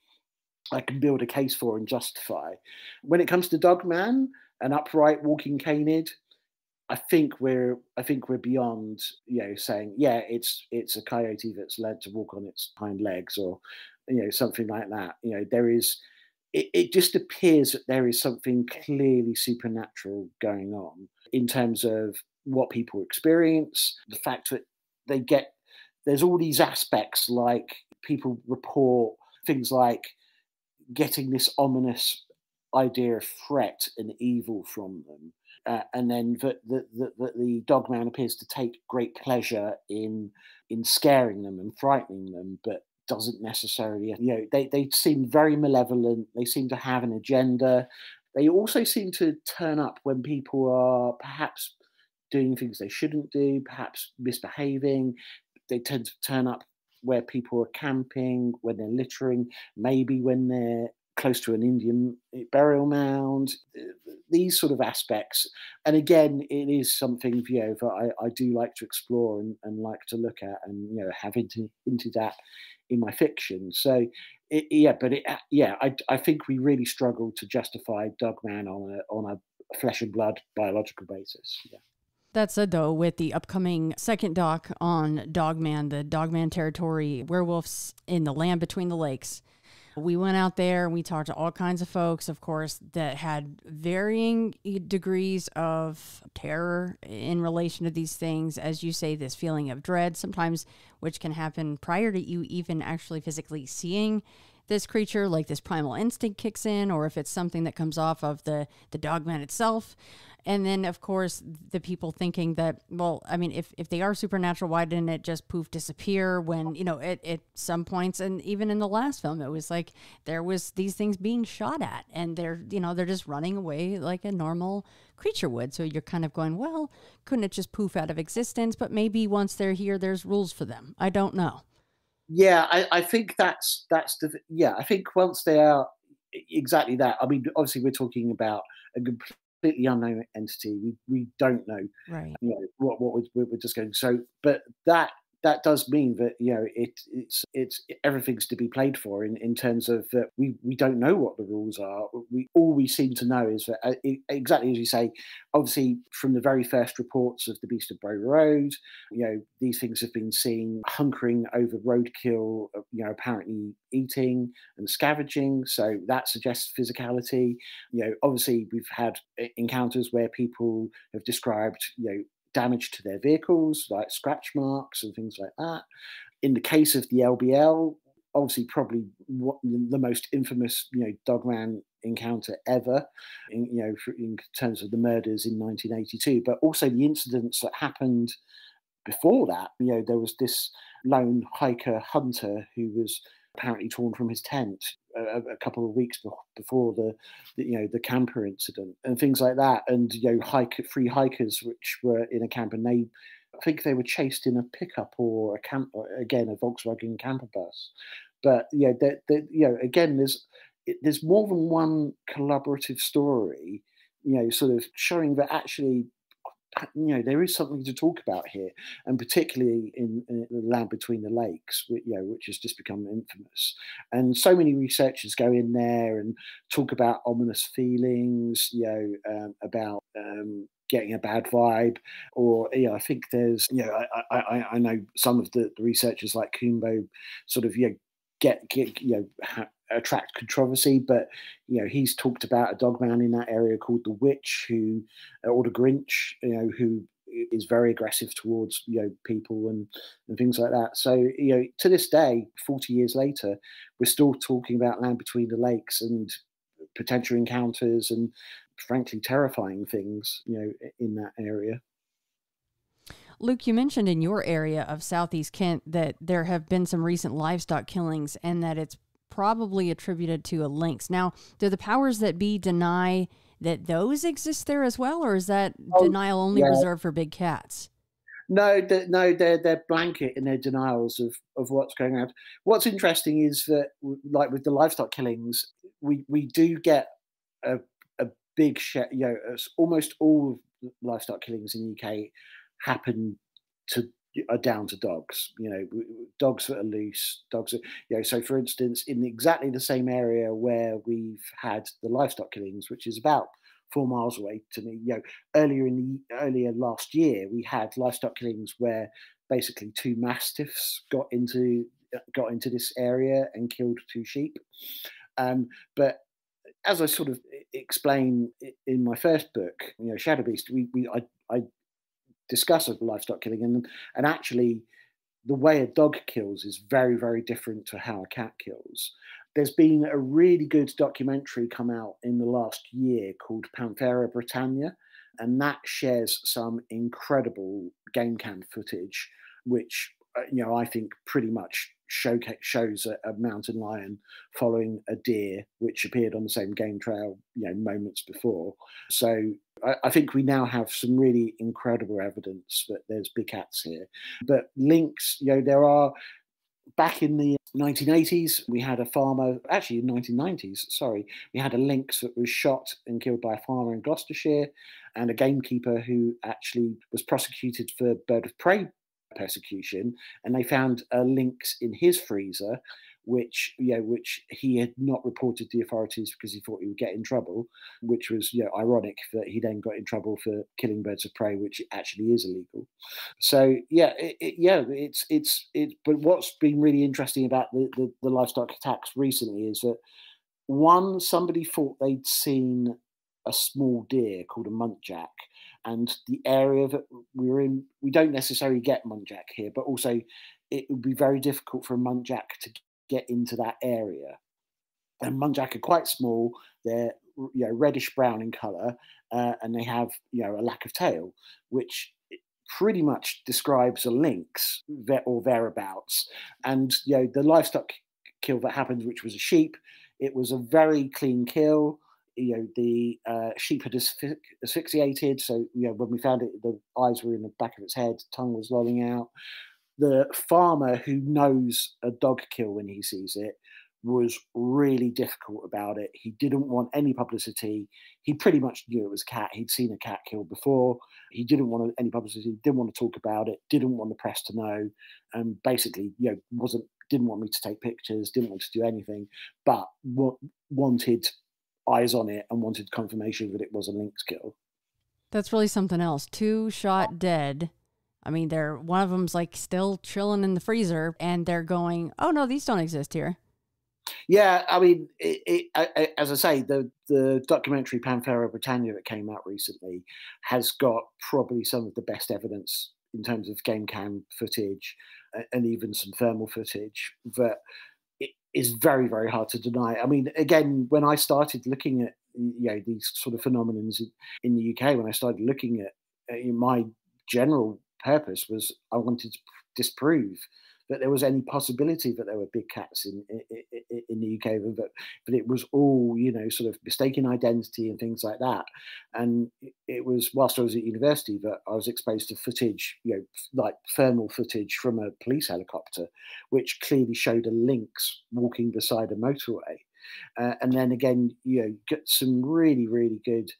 I can build a case for and justify. When it comes to Dogman, an upright walking canid, I think we're I think we're beyond you know saying yeah it's it's a coyote that's led to walk on its hind legs or you know something like that. You know there is it, it just appears that there is something clearly supernatural going on in terms of what people experience, the fact that they get there's all these aspects like people report things like getting this ominous idea of threat and evil from them uh, and then that the, the, the, the dogman appears to take great pleasure in in scaring them and frightening them, but doesn't necessarily, you know, they, they seem very malevolent. They seem to have an agenda. they also seem to turn up when people are perhaps doing things they shouldn't do, perhaps misbehaving. They tend to turn up where people are camping, when they're littering, maybe when they're close to an Indian burial mound, these sort of aspects. And again, it is something you know that I, I do like to explore and, and like to look at and you know have into into that in my fiction. So it, yeah, but it, yeah, I, I think we really struggle to justify Dogman on a on a flesh and blood biological basis. Yeah. That said, though, with the upcoming second doc on Dogman, the Dogman territory, werewolves in the land between the lakes, we went out there and we talked to all kinds of folks, of course, that had varying degrees of terror in relation to these things. As you say, this feeling of dread, sometimes which can happen prior to you even actually physically seeing this creature, like this primal instinct kicks in, or if it's something that comes off of the the dogman itself. And then, of course, the people thinking that, well, I mean, if, if they are supernatural, why didn't it just poof disappear when, you know, at, at some points, and even in the last film, it was like there was these things being shot at and they're, you know, they're just running away like a normal creature would. So you're kind of going, well, couldn't it just poof out of existence? But maybe once they're here, there's rules for them. I don't know. Yeah, I, I think that's, that's the, yeah, I think once they are exactly that, I mean, obviously we're talking about a completely unknown entity. We we don't know, right. you know what what we're, we're just going. So, but that that does mean that you know it, it's it's everything's to be played for in, in terms of that we we don't know what the rules are. We all we seem to know is that uh, it, exactly as you say. Obviously, from the very first reports of the Beast of Bray Road, you know these things have been seen hunkering over roadkill. Uh, you know, apparently eating and scavenging. So that suggests physicality. You know, obviously we've had uh, encounters where people have described you know damage to their vehicles, like scratch marks and things like that. In the case of the LBL, obviously probably what, the most infamous, you know, Dogman encounter ever, in, you know, in terms of the murders in 1982, but also the incidents that happened before that. You know, there was this lone hiker hunter who was apparently torn from his tent a, a couple of weeks before the, the, you know the camper incident and things like that and you know hike free hikers which were in a camp and they I think they were chased in a pickup or a camp uh, again a Volkswagen camper bus. But yeah that you know again there's there's more than one collaborative story you know sort of showing that actually you know there is something to talk about here, and particularly in, in, the land between the lakes, you know, which has just become infamous. And so many researchers go in there and talk about ominous feelings, you know, um, about um, getting a bad vibe, or you know, I think there's, you know, I, I, I know some of the, the researchers like Kumbo sort of, you know, get, get you know ha- attract controversy. But you know, he's talked about a dog man in that area called the Witch, who uh, or the Grinch, you know, who is very aggressive towards you know people and and things like that. So you know, to this day, forty years later, we're still talking about Land Between the Lakes and potential encounters and frankly terrifying things you know in that area. Luke, you mentioned in your area of southeast Kent that there have been some recent livestock killings and that it's probably attributed to a lynx. Now, do the powers that be deny that those exist there as well, or is that oh, denial only yeah. reserved for big cats? No, the, no, they're they're blanket in their denials of, of what's going on. What's interesting is that, like with the livestock killings, we, we do get a, a big share. You know, almost all livestock killings in the UK happen to are down to dogs. You know, dogs that are loose, dogs. You know, so for instance, in exactly the same area where we've had the livestock killings, which is about four miles away to me. You know, earlier in the earlier last year, we had livestock killings where basically two mastiffs got into got into this area and killed two sheep. Um, but as I sort of explain in my first book, you know, Shadow Beast, we, we I, I discuss of livestock killing, and and actually, the way a dog kills is very very different to how a cat kills. There's been a really good documentary come out in the last year called Panthera Britannica, and that shares some incredible game cam footage, which uh, you know I think pretty much show, shows a, a, mountain lion following a deer, which appeared on the same game trail, you know, moments before. So I, I think we now have some really incredible evidence that there's big cats here. But lynx, you know, there are back in the 1980s, we had a farmer, actually, in 1990s, sorry, we had a lynx that was shot and killed by a farmer in Gloucestershire, and a gamekeeper who actually was prosecuted for bird of prey persecution. And they found uh, a lynx in his freezer which you know, which he had not reported to the authorities because he thought he would get in trouble, which was you know ironic that he then got in trouble for killing birds of prey, which actually is illegal. So yeah, it, it, yeah, it's it's it. But what's been really interesting about the, the the livestock attacks recently is that one somebody thought they'd seen a small deer called a muntjac and the area that we are in we don't necessarily get muntjac here but also it would be very difficult for a muntjac to get into that area. And muntjac are quite small. They're you know reddish brown in colour, uh, and they have you know a lack of tail, which pretty much describes a lynx or thereabouts. And you know the livestock kill that happened, which was a sheep, it was a very clean kill. You know the uh, sheep had asphy- asphyxiated, so you know when we found it, the eyes were in the back of its head, tongue was lolling out the farmer who knows a dog kill when he sees it was really difficult about it. He didn't want any publicity. He pretty much knew it was a cat. He'd seen a cat killed before. He didn't want any publicity. Didn't want to talk about it. Didn't want the press to know. And basically, you know, wasn't didn't want me to take pictures. Didn't want to do anything. But wanted eyes on it and wanted confirmation that it was a lynx kill. That's really something else. Two shot dead I mean, they're one of them's like still chilling in the freezer, and they're going, "Oh no, these don't exist here." Yeah, I mean, it, it, I, as I say, the the documentary Panthera Britannica that came out recently has got probably some of the best evidence in terms of game cam footage and even some thermal footage that is very very hard to deny. I mean, again, when I started looking at you know these sort of phenomenons in, the UK, when I started looking at uh, my general purpose was I wanted to disprove that there was any possibility that there were big cats in in, in the UK, but but it was all you know sort of mistaken identity and things like that. And it was whilst I was at university that I was exposed to footage, you know, like thermal footage from a police helicopter, which clearly showed a lynx walking beside a motorway. Uh, and then again, you know, get some really really good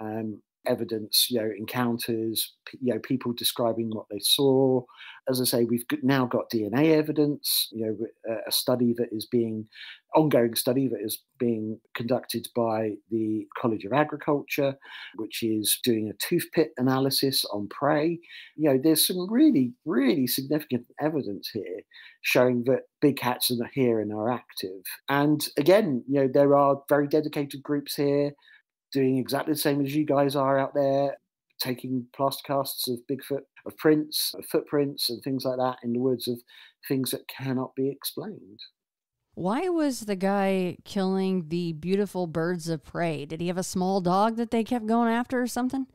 um, evidence, you know, encounters, you know, people describing what they saw. As I say, we've now got DNA evidence, you know, uh, a study that is being, ongoing study that is being conducted by the College of Agriculture, which is doing a tooth pit analysis on prey. You know, there's some really, really significant evidence here showing that big cats are here and are active. And again, you know, there are very dedicated groups here doing exactly the same as you guys are out there, taking plaster casts of Bigfoot, of prints, of footprints, and things like that in the woods of things that cannot be explained. Why was the guy killing the beautiful birds of prey? Did he have a small dog that they kept going after or something?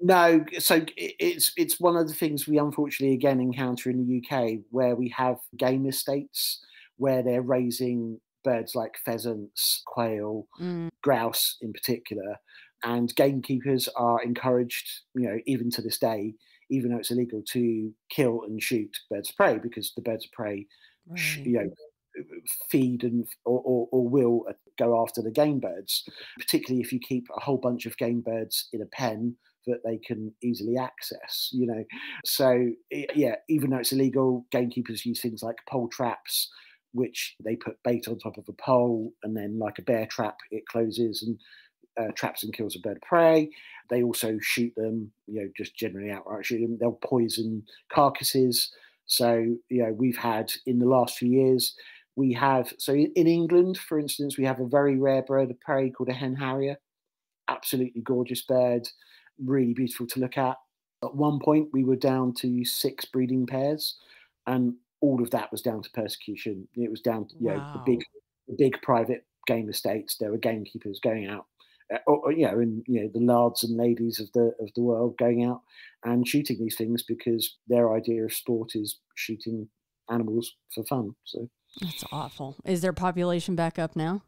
No, so it's it's one of the things we unfortunately again encounter in the UK where we have game estates where they're raising birds like pheasants, quail, mm. grouse in particular. And gamekeepers are encouraged, you know, even to this day, even though it's illegal, to kill and shoot birds of prey because the birds of prey, right. you know, feed and or, or, or, will uh, go after the game birds, particularly if you keep a whole bunch of game birds in a pen that they can easily access. You know, so yeah, even though it's illegal, gamekeepers use things like pole traps which they put bait on top of a pole, and then, like a bear trap, it closes and uh, traps and kills a bird of prey. They also shoot them, you know, just generally outright shoot them. They'll poison carcasses. So, you know, we've had in the last few years, we have, so in England, for instance, we have a very rare bird of prey called a hen harrier. Absolutely gorgeous bird, really beautiful to look at. At one point, we were down to six breeding pairs, and all of that was down to persecution. It was down to you wow. know the big, the big private game estates. There were gamekeepers going out, Uh, or, you know, and you know the lads and ladies of the of the world going out and shooting these things because their idea of sport is shooting animals for fun. So that's awful. Is their population back up now?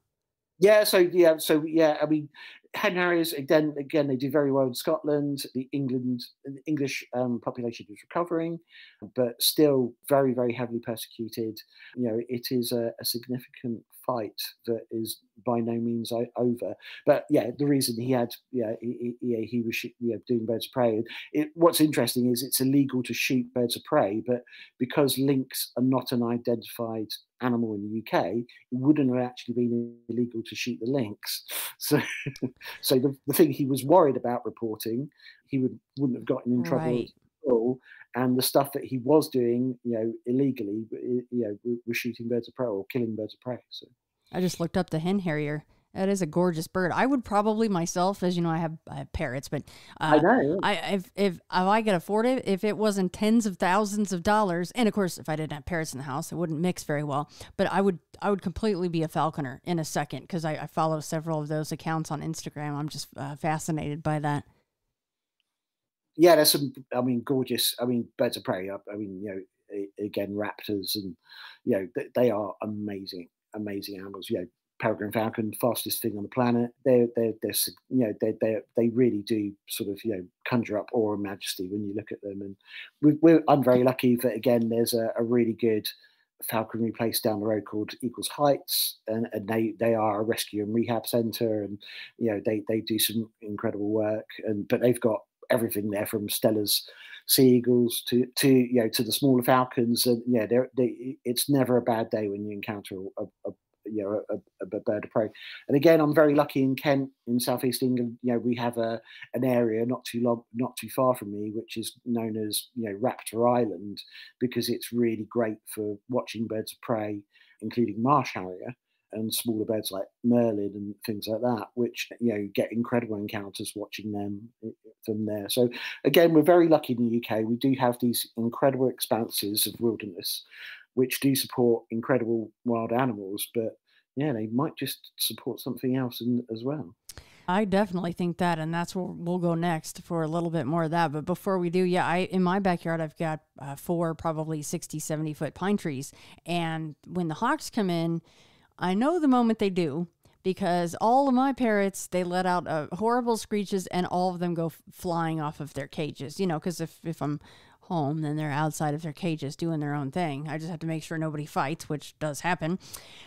Yeah, so yeah, so yeah, I mean, hen harriers again, again, they do very well in Scotland. The England, the English um, population is recovering, but still very, very heavily persecuted. You know, it is a, a significant fight that is by no means over. But yeah, the reason he had, yeah, he, he, he was yeah, doing birds of prey. It, what's interesting is it's illegal to shoot birds of prey, but because lynx are not an identified animal in the UK, it wouldn't have actually been illegal to shoot the lynx. So, so the, the thing he was worried about reporting, he would wouldn't have gotten in trouble right. at all. And the stuff that he was doing, you know, illegally, you know, was shooting birds of prey or killing birds of prey. So I just looked up the hen harrier. That is a gorgeous bird. I would probably myself, as you know, I have, I have parrots, but uh, I know. I if, if if I could afford it, if it wasn't tens of thousands of dollars, and of course, if I didn't have parrots in the house, it wouldn't mix very well. But I would I would completely be a falconer in a second because I, I, follow several of those accounts on Instagram. I'm just uh, fascinated by that. Yeah, there's some. I mean, gorgeous. I mean, birds of prey. I, I mean, you know, again, raptors, and you know, they, they are amazing, amazing animals. You know, peregrine falcon, fastest thing on the planet. They're, they're, they're you know, they they they really do sort of, you know, conjure up awe and majesty when you look at them. And we, we're, I'm very lucky that, again, there's a, a really good falconry place down the road called Eagles Heights, and, and they they are a rescue and rehab center, and you know they they do some incredible work, and but they've got everything there from Steller's sea eagles to to you know to the smaller falcons, and yeah, they, it's never a bad day when you encounter a, a, you know a, a, bird of prey. And again, I'm very lucky in Kent, in southeast England. You know, we have a an area not too long, not too far from me, which is known as you know Raptor Island, because it's really great for watching birds of prey, including marsh harrier and smaller birds like merlin and things like that, which you know get incredible encounters watching them eh, from there. So again, we're very lucky in the UK. We do have these incredible expanses of wilderness which do support incredible wild animals, but yeah, they might just support something else in, as well. I definitely think that, and that's where we'll go next for a little bit more of that. But before we do, yeah, I in my backyard I've got uh, four probably 60, 70 foot pine trees, and when the hawks come in, I know the moment they do because all of my parrots they let out uh, horrible screeches and all of them go f- flying off of their cages you know because if, if i'm home, then they're outside of their cages doing their own thing. I just have to make sure nobody fights, which does happen.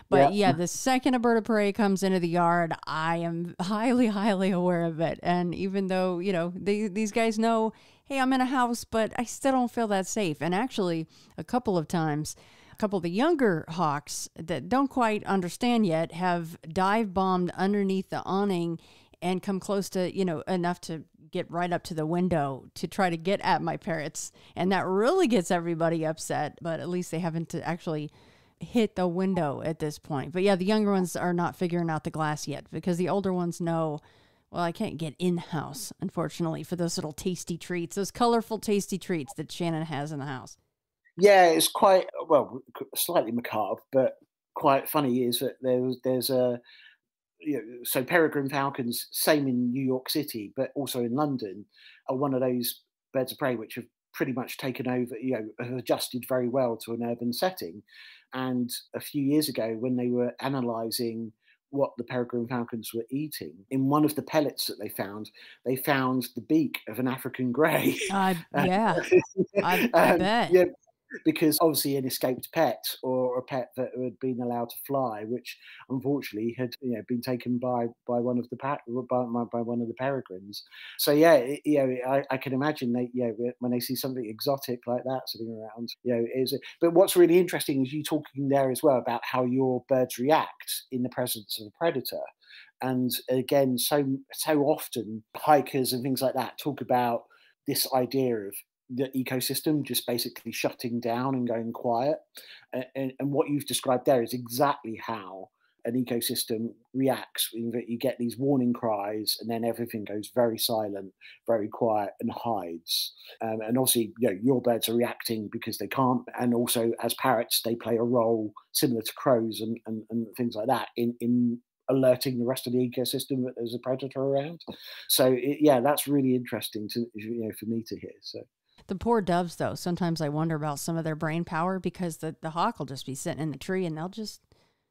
But yeah, yeah the second a bird of prey comes into the yard, I am highly, highly aware of it. And even though, you know, they, these guys know, hey, I'm in a house, but I still don't feel that safe. And actually, a couple of times, couple of the younger hawks that don't quite understand yet have dive bombed underneath the awning and come close to, you know, enough to get right up to the window to try to get at my parrots. And that really gets everybody upset, but at least they haven't actually hit the window at this point. But yeah, the younger ones are not figuring out the glass yet because the older ones know, well, I can't get in the house, unfortunately, for those little tasty treats, those colorful, tasty treats that Shannon has in the house. Yeah, it's quite, well, slightly macabre, but quite funny is that there's, there's a, you know, so peregrine falcons, same in New York City, but also in London, are one of those birds of prey which have pretty much taken over, you know, have adjusted very well to an urban setting. And a few years ago, when they were analysing what the peregrine falcons were eating, in one of the pellets that they found, they found the beak of an African grey. Uh, yeah, I, I bet. Yeah, because obviously an escaped pet or a pet that had been allowed to fly, which unfortunately had you know been taken by by one of the by, by one of the peregrines. So yeah, it, you know I, I, can imagine they know when they see something exotic like that sitting around, you know is. It but what's really interesting is you talking there as well about how your birds react in the presence of a predator. And again, so so often hikers and things like that talk about this idea of the ecosystem just basically shutting down and going quiet. And, and, what you've described there is exactly how an ecosystem reacts. That you get these warning cries, and then everything goes very silent, very quiet, and hides. Um, and obviously, you know, your birds are reacting because they can't. And also, as parrots, they play a role similar to crows and, and, and things like that in, in alerting the rest of the ecosystem that there's a predator around. So it, yeah, that's really interesting to you know for me to hear. So The poor doves, though. Sometimes I wonder about some of their brain power because the the hawk will just be sitting in the tree and they'll just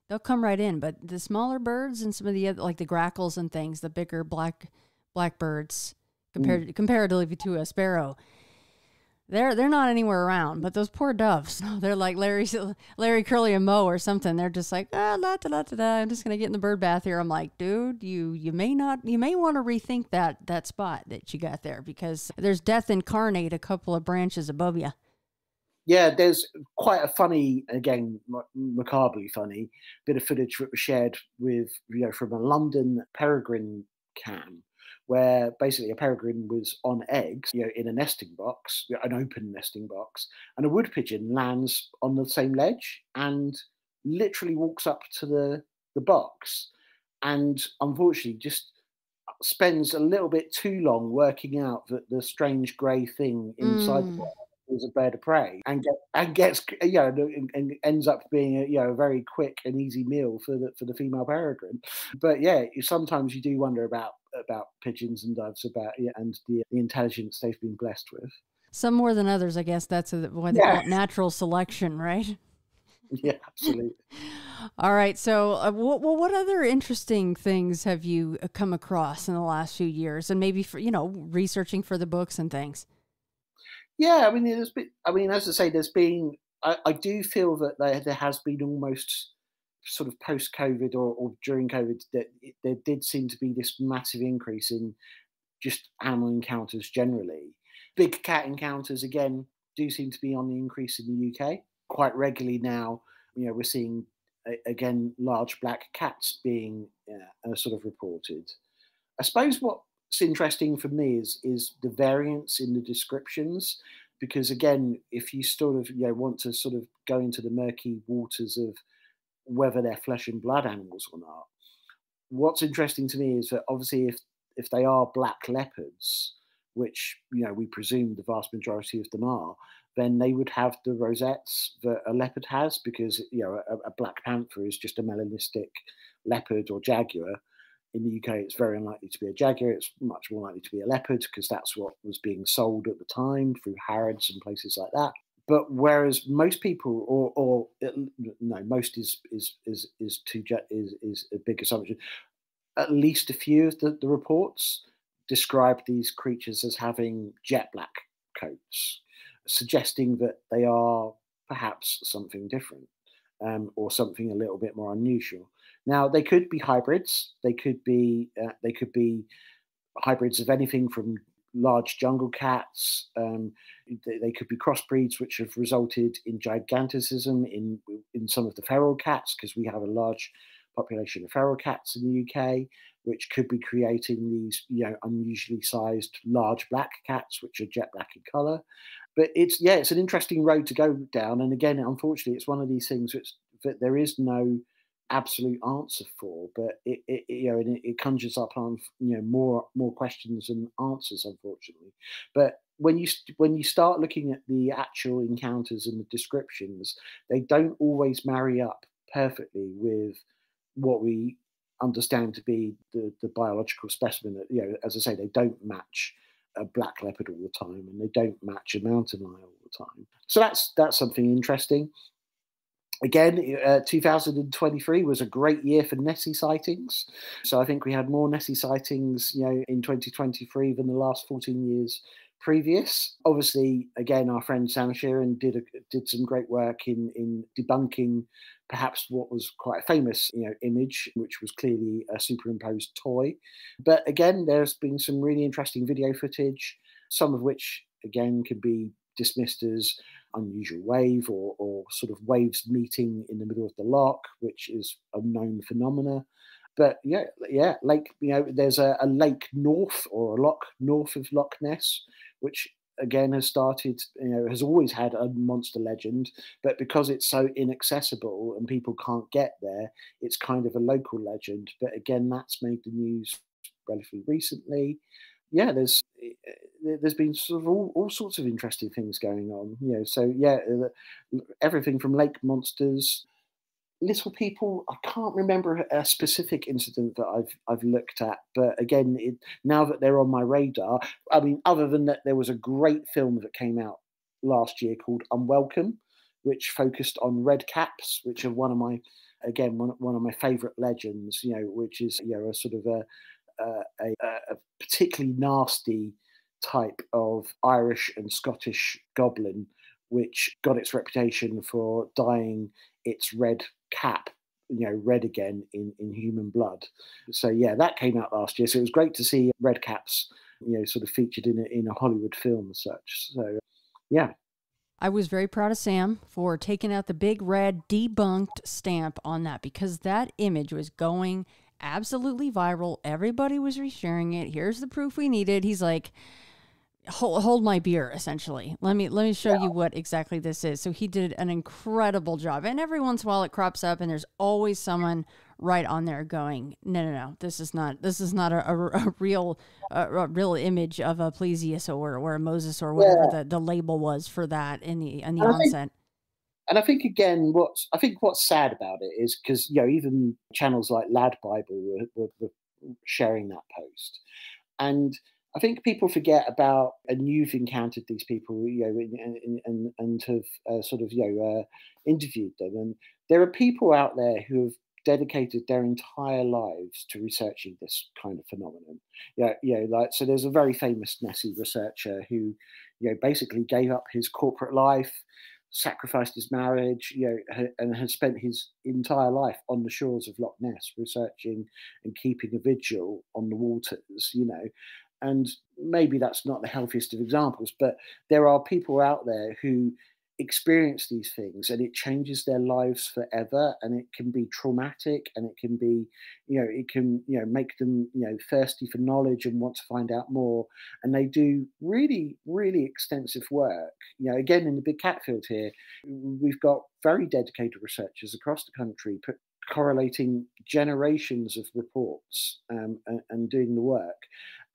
they'll come right in. But the smaller birds and some of the other, like the grackles and things, the bigger black blackbirds compared mm. comparatively to a sparrow, they're they're not anywhere around. But those poor doves, they're like Larry Larry Curly and Moe or something. They're just like ah la da da da. I'm just gonna get in the bird bath here. I'm like, dude, you you may not you may want to rethink that that spot that you got there because there's death incarnate a couple of branches above you yeah, there's quite a funny, again, macabrely funny bit of footage that was shared with, you know, from a London peregrine cam, where basically a peregrine was on eggs, you know, in a nesting box, an open nesting box, and a wood pigeon lands on the same ledge and literally walks up to the the box, and unfortunately just spends a little bit too long working out that the strange grey thing inside mm. the box is a bird of prey and get and gets you know and, and, ends up being a you know a very quick and easy meal for the for the female peregrine. But yeah, sometimes you do wonder about about pigeons and doves about yeah, and the, the intelligence they've been blessed with. Some more than others, I guess. That's a, what they yeah. call natural selection, right? Yeah, absolutely. All right. So, uh, well, what other interesting things have you uh, come across in the last few years, and maybe for you know researching for the books and things? Yeah, I mean, there's been, I mean, as I say, there's been, I, I do feel that there, there has been almost sort of post COVID or, or, during COVID that it, there did seem to be this massive increase in just animal encounters generally. Big cat encounters, again, do seem to be on the increase in the UK quite regularly now. You know, we're seeing again large black cats being uh, sort of reported. I suppose what's interesting for me is is the variance in the descriptions because again if you sort of you know want to sort of go into the murky waters of whether they're flesh and blood animals or not what's interesting to me is that obviously if if they are black leopards which you know we presume the vast majority of them are then they would have the rosettes that a leopard has because you know a, a black panther is just a melanistic leopard or jaguar in the UK, it's very unlikely to be a jaguar. It's much more likely to be a leopard because that's what was being sold at the time through Harrods and places like that. But whereas most people, or, or no, most is is is is too is is a big assumption. At least a few of the, the reports describe these creatures as having jet black coats, suggesting that they are perhaps something different um, or something a little bit more unusual. Now they could be hybrids. They could be uh, they could be hybrids of anything from large jungle cats. Um, they, they, could be crossbreeds which have resulted in giganticism in in some of the feral cats because we have a large population of feral cats in the UK, which could be creating these you know unusually sized large black cats which are jet black in colour. But it's yeah, it's an interesting road to go down. And again, unfortunately, it's one of these things which that there is no absolute answer for, but it, it you know it, it, conjures up on you know more more questions than answers, unfortunately. But when you when you start looking at the actual encounters and the descriptions, they don't always marry up perfectly with what we understand to be the, the biological specimen. That, You know, as I say, they don't match a black leopard all the time, and they don't match a mountain lion all the time. So that's that's something interesting again, uh, 2023 was a great year for Nessie sightings. So I think we had more Nessie sightings, you know, in 2023 than the last 14 years previous. Obviously, again, our friend Sam Shearon did a, did some great work in in debunking perhaps what was quite a famous you know image, which was clearly a superimposed toy. But again, there's been some really interesting video footage, some of which again can be dismissed as unusual wave or, or sort of waves meeting in the middle of the loch, which is a known phenomena. But yeah, yeah, lake. You know, there's a, a lake north or a loch north of Loch Ness, which again has started. You know, has always had a monster legend, but because it's so inaccessible and people can't get there, it's kind of a local legend. But again, that's made the news relatively recently yeah, there's eh, eh, there's been sort of all, all sorts of interesting things going on. You know, so yeah, uh, everything from lake monsters little people. I can't remember a specific incident that I've I've looked at, but again, it, now that they're on my radar, I mean, other than that, there was a great film that came out last year called Unwelcome, which focused on red caps, which are one of my again one, one of my favorite legends. You know, which is you know a sort of a a, a particularly nasty type of Irish and Scottish goblin, which got its reputation for dyeing its red cap you know red again in in human blood. So yeah that came out last year. So it was great to see red caps you know sort of featured in a, in a hollywood film such. So yeah. I was very proud of Sam for taking out the big red debunked stamp on that because that image was going absolutely viral. Everybody was resharing it. Here's the proof we needed. He's like, hold, hold my beer essentially let me let me show yeah. you what exactly this is so he did an incredible job and every once in a while it crops up and there's always someone right on there going no no no this is not this is not a, a, a real a, a, real image of a plesiosaur or, or a moses or whatever yeah. the, the label was for that in the in the and onset and I think again, what's I think what's sad about it is because you know even channels like Lad Bible were, were, were sharing that post, and I think people forget about, and you've encountered these people, you know, and and, and have uh, sort of, you know, uh, interviewed them, and there are people out there who have dedicated their entire lives to researching this kind of phenomenon. Yeah, you know, like so. There's a very famous Nessie researcher who, you know, basically gave up his corporate life, sacrificed his marriage, you know, and has spent his entire life on the shores of Loch Ness researching and keeping a vigil on the waters, you know, and maybe that's not the healthiest of examples, but there are people out there who experience these things and it changes their lives forever and it can be traumatic and it can be you know it can you know make them you know thirsty for knowledge and want to find out more and they do really really extensive work. You know again in the big cat field here we've got very dedicated researchers across the country put, correlating generations of reports um, and, and, doing the work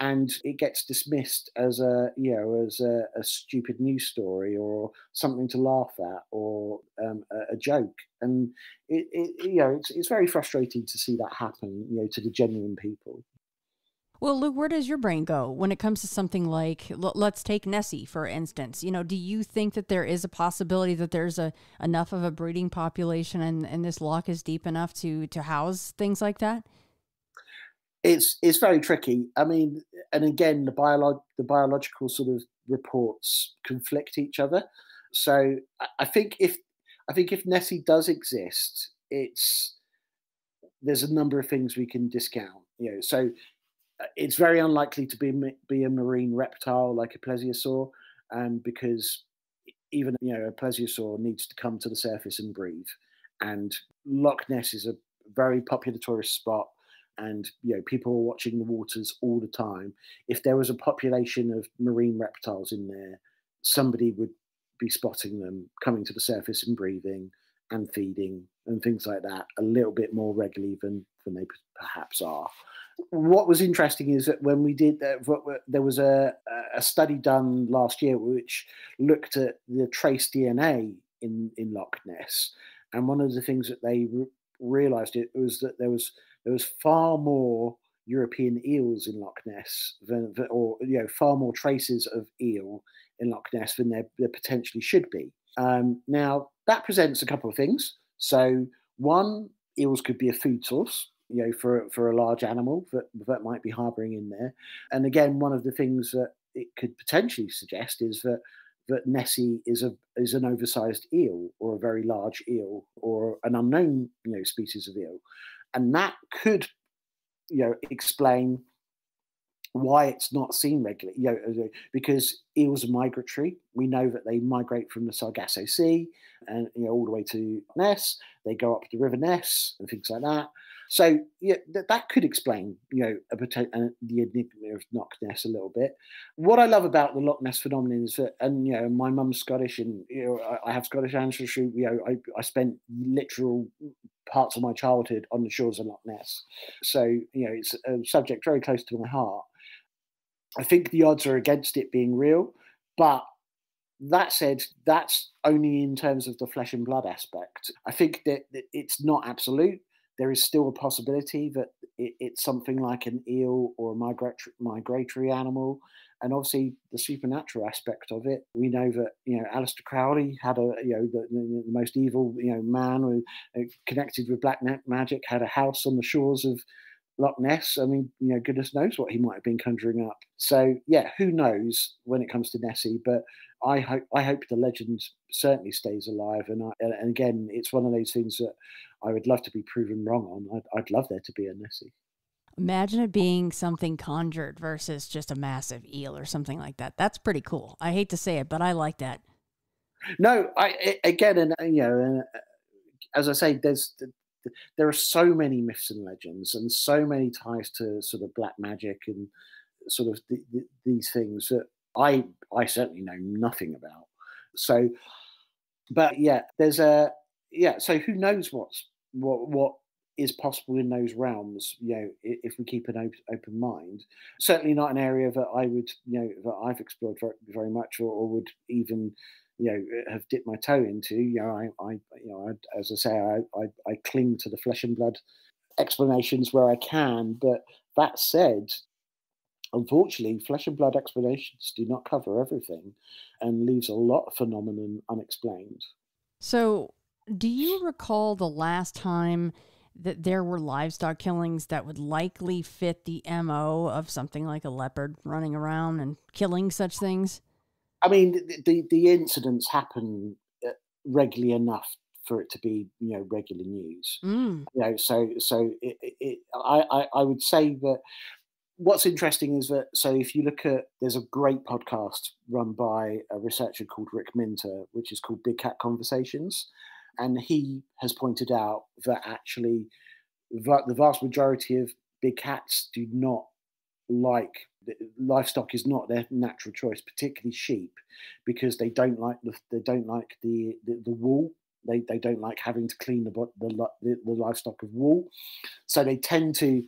and it gets dismissed as a you know as a, a stupid news story or something to laugh at or um, a, a, joke and it, it, you know it's, it's very frustrating to see that happen you know to the genuine people well, Luke, where does your brain go when it comes to something like, let's take Nessie for instance? You know, do you think that there is a possibility that there's a enough of a breeding population and, and this loch is deep enough to to house things like that? It's it's very tricky. I mean, and again, the biolog the biological sort of reports conflict each other. So I think if I think if Nessie does exist, it's there's a number of things we can discount. You know, so uh, it's very unlikely to be be a marine reptile like a plesiosaur, um, because even you know a plesiosaur needs to come to the surface and breathe, and Loch Ness is a very popular tourist spot and you know people are watching the waters all the time. If there was a population of marine reptiles in there somebody would be spotting them coming to the surface and breathing and feeding and things like that a little bit more regularly than than they perhaps are. What was interesting is that when we did uh, that there was a, a study done last year which looked at the trace dna in in loch ness. And one of the things that they re- realized it was that there was there was far more European eels in Loch Ness than, or you know, far more traces of eel in Loch Ness than there, there potentially should be. Um, now that presents a couple of things. So one, eels could be a food source, you know, for for a large animal that that might be harbouring in there. And again, one of the things that it could potentially suggest is that that Nessie is a is an oversized eel or a very large eel or an unknown you know species of eel. And that could you know explain why it's not seen regularly you know because eels are migratory. We know that they migrate from the sargasso sea and you know all the way to ness. They go up the river ness and things like that so yeah, that, that could explain, you know, a potential uh, the enigma of Loch Ness a little bit. What I love about the Loch Ness phenomenon is that, and you know, my mum's Scottish, and you know, I, I have Scottish ancestry. You know, I, I spent literal parts of my childhood on the shores of Loch Ness, so you know, it's a subject very close to my heart. I think the odds are against it being real, but that said, that's only in terms of the flesh and blood aspect. I think that it's not absolute. There is still a possibility that it, it's something like an eel or a migratory, migratory animal. And obviously, the supernatural aspect of it. We know that you know Aleister Crowley had a you know the, the, most evil you know man who uh, connected with black magic had a house on the shores of Loch Ness. I mean, you know, goodness knows what he might have been conjuring up. So yeah, who knows when it comes to Nessie? But I hope I hope the legend certainly stays alive. And I, and again, it's one of those things that I would love to be proven wrong on. I'd, I'd love there to be a Nessie. Imagine it being something conjured versus just a massive eel or something like that. That's pretty cool. I hate to say it, but I like that. No, I again, and you know, uh, as I say, there's there are so many myths and legends, and so many ties to sort of black magic and sort of the, the, these things that I I certainly know nothing about. So, but yeah, there's a yeah. So who knows what's what what is possible in those realms? You know, if we keep an open, open mind. Certainly not an area that I would you know that I've explored very, very much, or, or would even you know have dipped my toe into. You know, I, I you know, I, as I say, I, I, I cling to the flesh and blood explanations where I can. But that said, Unfortunately, flesh and blood explanations do not cover everything and leaves a lot of phenomenon unexplained. So, do you recall the last time that there were livestock killings that would likely fit the MO of something like a leopard running around and killing such things? I mean, the, the, the incidents happen uh, regularly enough for it to be, you know, regular news. Mm. You know, so so it, it, I, I I would say that what's interesting is that so if you look at there's a great podcast run by a researcher called Rick Minter, which is called Big Cat Conversations, and he has pointed out that actually the vast majority of big cats do not like livestock is not their natural choice, particularly sheep, because they don't like the they don't like the the, the wool. They, they don't like having to clean the, the the the livestock of wool, so they tend to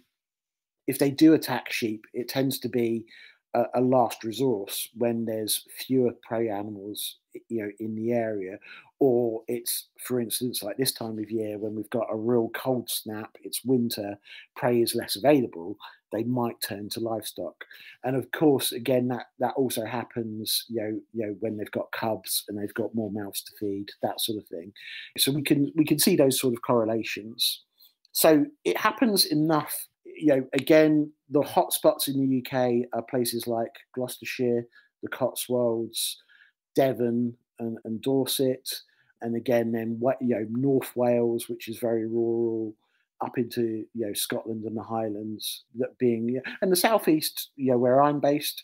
if they do attack sheep, it tends to be a, a, last resource when there's fewer prey animals, you know, in the area, or it's, for instance, like this time of year when we've got a real cold snap, it's winter, prey is less available. They might turn to livestock, and of course, again, that that also happens, you know, you know, when they've got cubs and they've got more mouths to feed, that sort of thing. So we can we can see those sort of correlations. So it happens enough you know, again, the hotspots in the UK are places like Gloucestershire, the Cotswolds, Devon, and, and Dorset, and again, then what you know, North Wales, which is very rural, up into you know Scotland and the Highlands. That being, and the southeast, you know, where I'm based.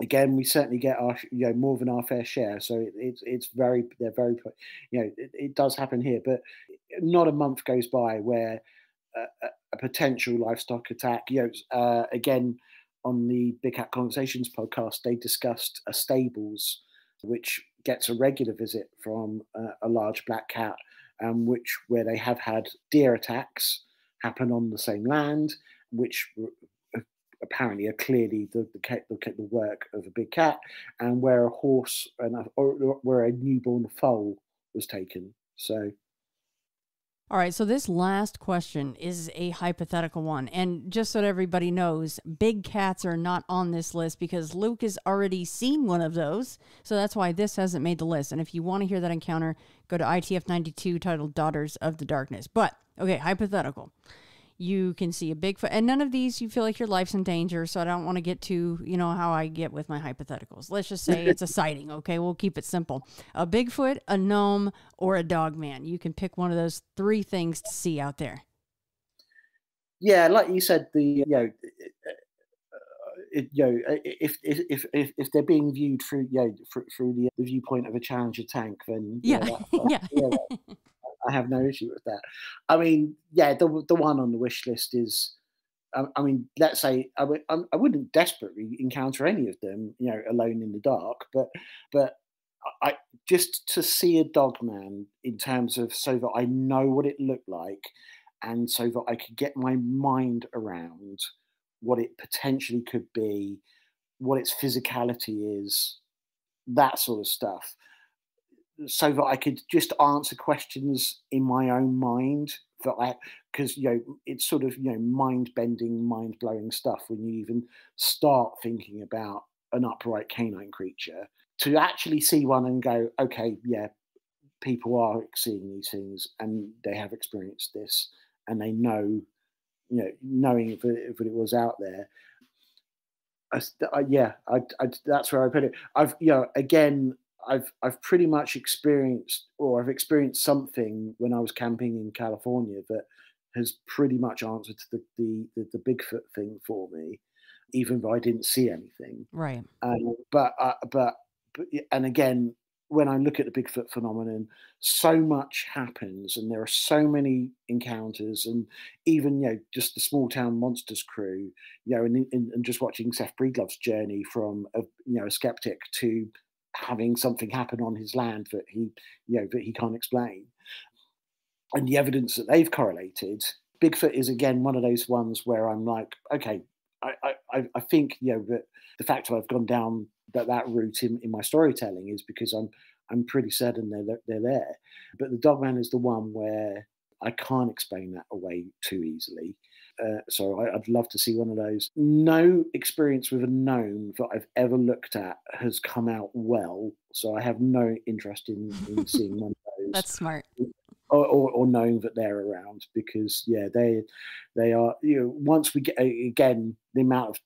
Again, we certainly get our, you know, more than our fair share. So it, it's it's very, they're very, you know, it, it does happen here, but not a month goes by where a, a potential livestock attack. You know, uh, again on the Big Cat Conversations podcast, they discussed a stables which gets a regular visit from uh, a large black cat, um, which where they have had deer attacks happen on the same land, which apparently are clearly the, the, the, work of a big cat, and where a horse and a, or where a newborn foal was taken. So all right, so this last question is a hypothetical one. And just so that everybody knows, big cats are not on this list because Luke has already seen one of those. So that's why this hasn't made the list. And if you want to hear that encounter, go to ITF 92 titled Daughters of the Darkness. But, okay, hypothetical you can see a Bigfoot. And none of these you feel like your life's in danger. So I don't want to get to, you know, how I get with my hypotheticals. Let's just say it's a sighting. Okay. We'll keep it simple. A Bigfoot, a gnome, or a dog man. You can pick one of those three things to see out there. Yeah. Like you said, the, you know, uh, it, you know, if, if if if they're being viewed through you know through, the, the viewpoint of a Challenger tank, then yeah, that, that, yeah. yeah I have no issue with that. I mean, yeah, the the one on the wish list is. I, mean, let's say I wouldn't desperately encounter any of them, you know, alone in the dark, but but I just to see a dog man in terms of so that I know what it looked like, and so that I could get my mind around what it potentially could be, what its physicality is, that sort of stuff, so that I could just answer questions in my own mind. That I, because you know, it's sort of you know mind bending, mind blowing stuff when you even start thinking about an upright canine creature. To actually see one and go, okay, yeah, people are seeing these things and they have experienced this and they know, you know, knowing if it, was out there. I, I, yeah, I, that's where I put it. I've, you know, again, I've I've pretty much experienced, or I've experienced something when I was camping in California that has pretty much answered to the the, the, the Bigfoot thing for me, even though I didn't see anything. Right. Um, but uh, but but and again, when I look at the Bigfoot phenomenon, so much happens, and there are so many encounters, and even you know just the small town monsters crew, you know, and, and, and just watching Seth Breedlove's journey from a you know a skeptic to having something happen on his land that he you know that he can't explain, and the evidence that they've correlated. Bigfoot is again one of those ones where I'm like, okay, I I, I think you know that the fact that I've gone down that that route in, in my storytelling is because I'm I'm pretty certain they're they're there. But the Dogman is the one where I can't explain that away too easily. Uh, so I, would love to see one of those. No experience with a gnome that I've ever looked at has come out well. So I have no interest in, in seeing one of those. That's smart. Or, or, or, knowing that they're around because yeah they they are you know once we get again the amount of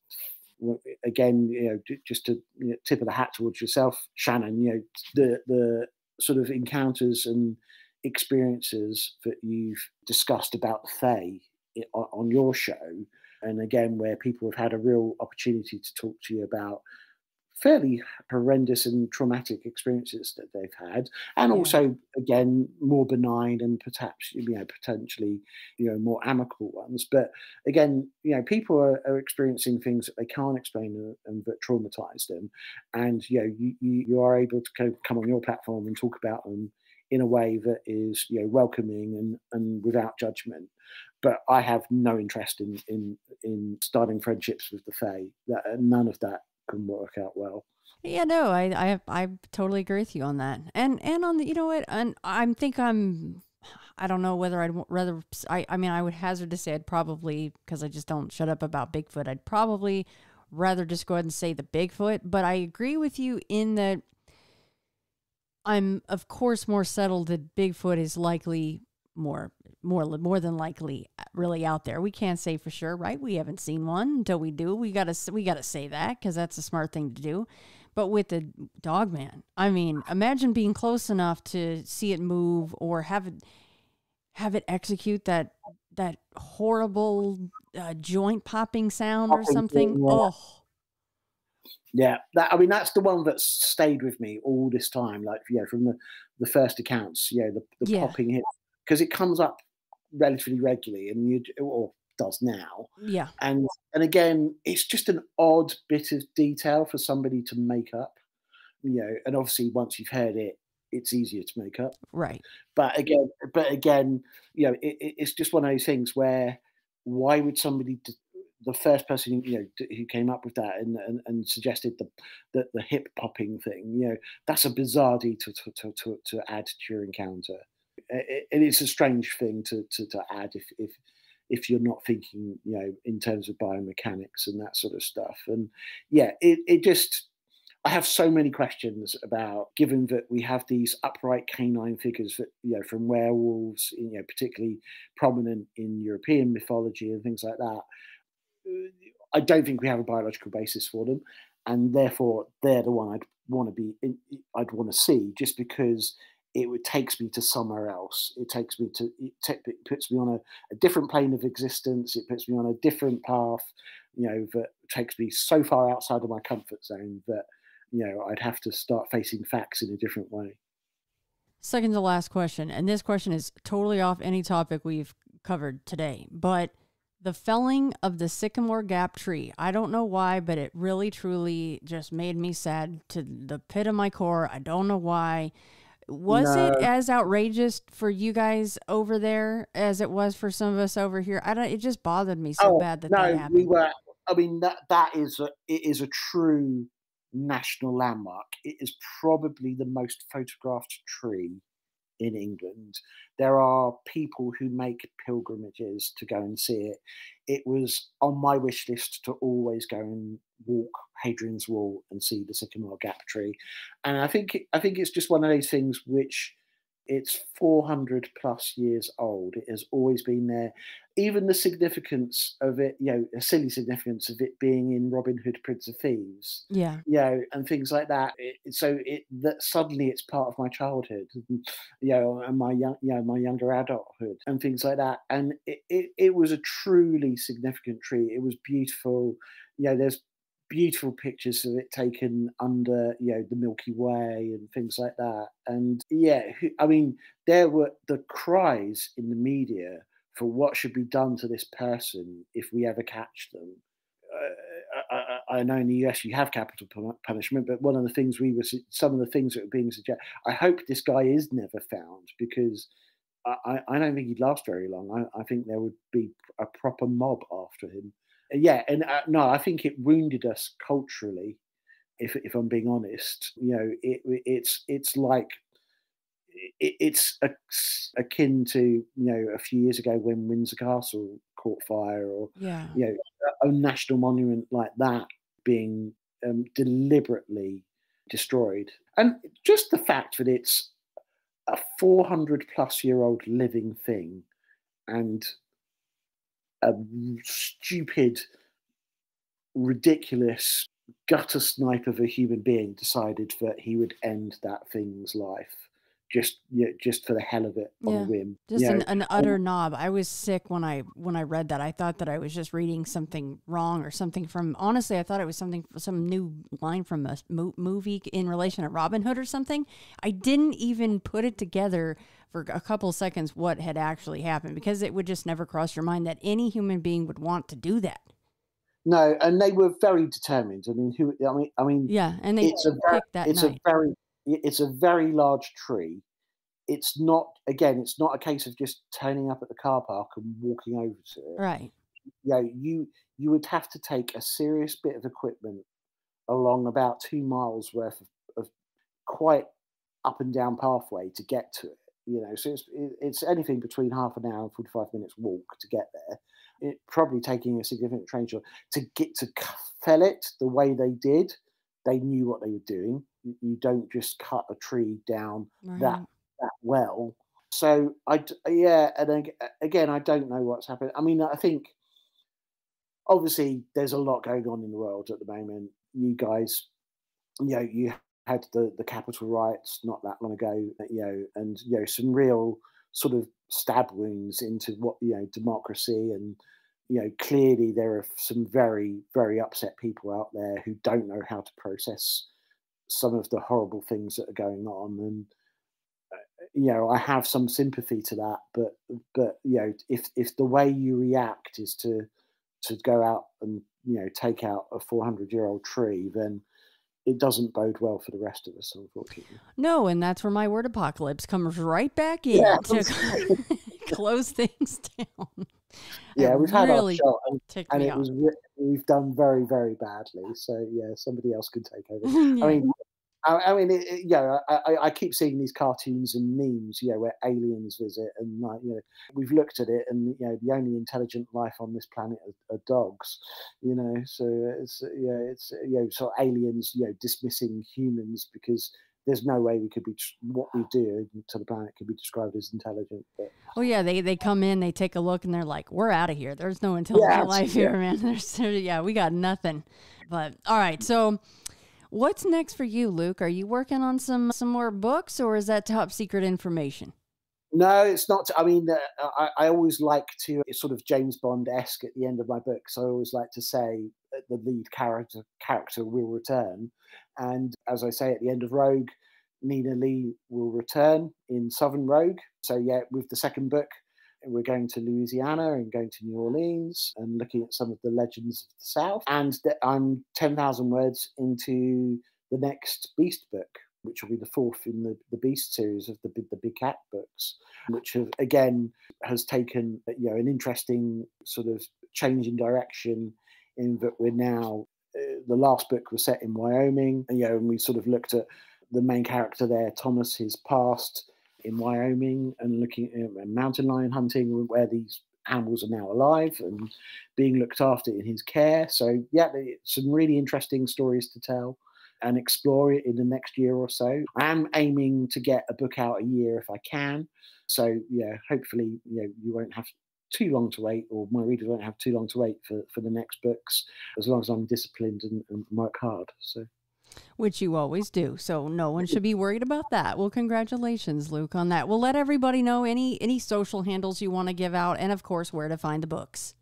again, you know, just to you know, tip of the hat towards yourself, Shannon. You know, the the sort of encounters and experiences that you've discussed about the Fae on your show, and again, where people have had a real opportunity to talk to you about fairly horrendous and traumatic experiences that they've had, and yeah. also again more benign and perhaps you know potentially you know more amicable ones. But again, you know people are, are experiencing things that they can't explain and, and that traumatize them, and you know you, you, you are able to come on your platform and talk about them in a way that is you know welcoming and and without judgment but I have no interest in in in starting friendships with the Fae. That none of that can work out well. Yeah, no, I, I, I totally agree with you on that. And, and on the, you know what, and I think I'm, I don't know whether I'd rather, I, I mean, I would hazard to say I'd probably, because I just don't shut up about Bigfoot, I'd probably rather just go ahead and say the Bigfoot. But I agree with you in that I'm, of course, more settled that Bigfoot is likely more more more than likely uh, really out there. We can't say for sure, right? We haven't seen one until we do. We got to we got to say that cuz that's a smart thing to do. But with the dog man, I mean, imagine being close enough to see it move or have it have it execute that that horrible uh, joint popping sound or something. Yeah. Oh. Yeah, that I mean that's the one that stayed with me all this time. Like yeah, from the the first accounts, yeah, the, the yeah. popping hit because it comes up relatively regularly, and you or does now. Yeah. And and again, it's just an odd bit of detail for somebody to make up. You know, and obviously once you've heard it, it's easier to make up. Right. But again, but again, you know, it, it's just one of those things where why would somebody the first person you know who came up with that and, and, and suggested the, the, the hip popping thing you know that's a bizarre detail to, to, to, to add to your encounter it, it's a strange thing to, to, to add if, if if you're not thinking, you know, in terms of biomechanics and that sort of stuff. And yeah, it, it just, I have so many questions about, given that we have these upright canine figures that, you know, from werewolves, you know, particularly prominent in European mythology and things like that. I don't think we have a biological basis for them. And therefore, they're the one I'd want to be, I'd want to see just because it takes me to somewhere else. It takes me to it, it puts me on a, a, different plane of existence. It puts me on a different path, you know, that takes me so far outside of my comfort zone that you know I'd have to start facing facts in a different way. Second to last question, and this question is totally off any topic we've covered today, but the felling of the sycamore gap tree. I don't know why, but it really truly just made me sad to the pit of my core. I don't know why. Was no. it as outrageous for you guys over there as it was for some of us over here? I don't. It just bothered me so oh, bad that no, that happened. we were. I mean, that that is a it is a true national landmark. It is probably the most photographed tree in England. There are people who make pilgrimages to go and see it. It was on my wish list to always go and walk Hadrian's Wall and see the Sycamore Gap tree. And I think I think it's just one of those things which it's 400 plus years old. It has always been there. Even the significance of it, you know, a silly significance of it being in Robin Hood, Prince of Thieves, Yeah. you know, and things like that. It, so it that suddenly it's part of my childhood, you know, and my young, you know, my younger adulthood and things like that. And it, it, it was a truly significant tree. It was beautiful. You know, there's beautiful pictures of it taken under you know the milky way and things like that and yeah i mean there were the cries in the media for what should be done to this person if we ever catch them uh, I, I, know in the US you have capital punishment, but one of the things we were, some of the things that were being suggested, I hope this guy is never found because I, I don't think he'd last very long. I, I think there would be a proper mob after him yeah, and uh, no, I think it wounded us culturally. If if I'm being honest, you know, it it's it's like it's akin to you know a few years ago when Windsor Castle caught fire, or yeah, you know, a national monument like that being um, deliberately destroyed, and just the fact that it's a 400 plus year old living thing, and a stupid, ridiculous gutter snipe of a human being decided that he would end that thing's life just yeah, just for the hell of it on yeah. a whim. Just you an, know? an utter knob. I was sick when I when I read that. I thought that I was just reading something wrong or something from. Honestly, I thought it was something some new line from a mo- movie in relation to Robin Hood or something. I didn't even put it together for a couple seconds what had actually happened because it would just never cross your mind that any human being would want to do that. No, and they were very determined. I mean, who? I mean, I mean, yeah, and they it's a very, that it's night. a very it's a very large tree. It's not again. It's not a case of just turning up at the car park and walking over to it. Right. Yeah, you, know, you you would have to take a serious bit of equipment along about two miles worth of, of quite up and down pathway to get to it. You know, so it's it's anything between half an hour and forty five minutes walk to get there. It probably taking a significant train to get to fell it the way they did. They knew what they were doing. You don't just cut a tree down Right. that that well. So I yeah, and again, I don't know what's happened. I mean, I think obviously there's a lot going on in the world at the moment. You guys, you know, you had the the Capitol riots not that long ago, uh, you know, and you know some real sort of stab wounds into what you know democracy and you know clearly there are some very very upset people out there who don't know how to process some of the horrible things that are going on and uh, you know i have some sympathy to that but but you know if if the way you react is to to go out and you know take out a 400 year old tree then it doesn't bode well for the rest of us unfortunately No, and that's where my word apocalypse comes right back in Yeah, to close things down. Yeah we've had really our shot and, and it off. was we've done very very badly so yeah somebody else could take over Yeah. I mean, I, I mean, it, it, yeah, I, I- I keep seeing these cartoons and memes, you know, where aliens visit, and like, you know, we've looked at it, and you know, the only intelligent life on this planet are, are dogs, you know. So it's yeah, it's you know, sort of aliens, you know, dismissing humans because there's no way we could be what we do to the planet could be described as intelligent. But Oh yeah, they they come in, they take a look, and they're like, "We're out of here. There's no intelligent life absolutely. here, man. There's yeah, we got nothing." But all right, so what's next for you, Luke? Are you working on some some more books, or is that top secret information? No, it's not. I mean, uh, I, I always like to it's sort of James Bond esque at the end of my books. I always like to say the lead character character will return, and as I say at the end of Rogue, Nina Lee will return in Southern Rogue. So yeah, with the second book, we're going to Louisiana and going to New Orleans and looking at some of the legends of the South. And I'm ten thousand words into the next Beast book, which will be the fourth in the, the Beast series of the the Big Cat books, which have, again has taken you know an interesting sort of change in direction in that we're now uh, the last book was set in Wyoming, and, you know, and we sort of looked at the main character there, Thomas, his past in Wyoming, and looking at mountain lion hunting, where these animals are now alive and being looked after in his care. So yeah, some really interesting stories to tell and explore it in the next year or so. I am aiming to get a book out a year if I can. So yeah, hopefully you know you won't have too long to wait, or my readers won't have too long to wait for, for the next books, as long as I'm disciplined and, and work hard. So which you always do. So no one should be worried about that. Well, congratulations, Luke, on that. We'll let everybody know any any social handles you want to give out, and of course, where to find the books.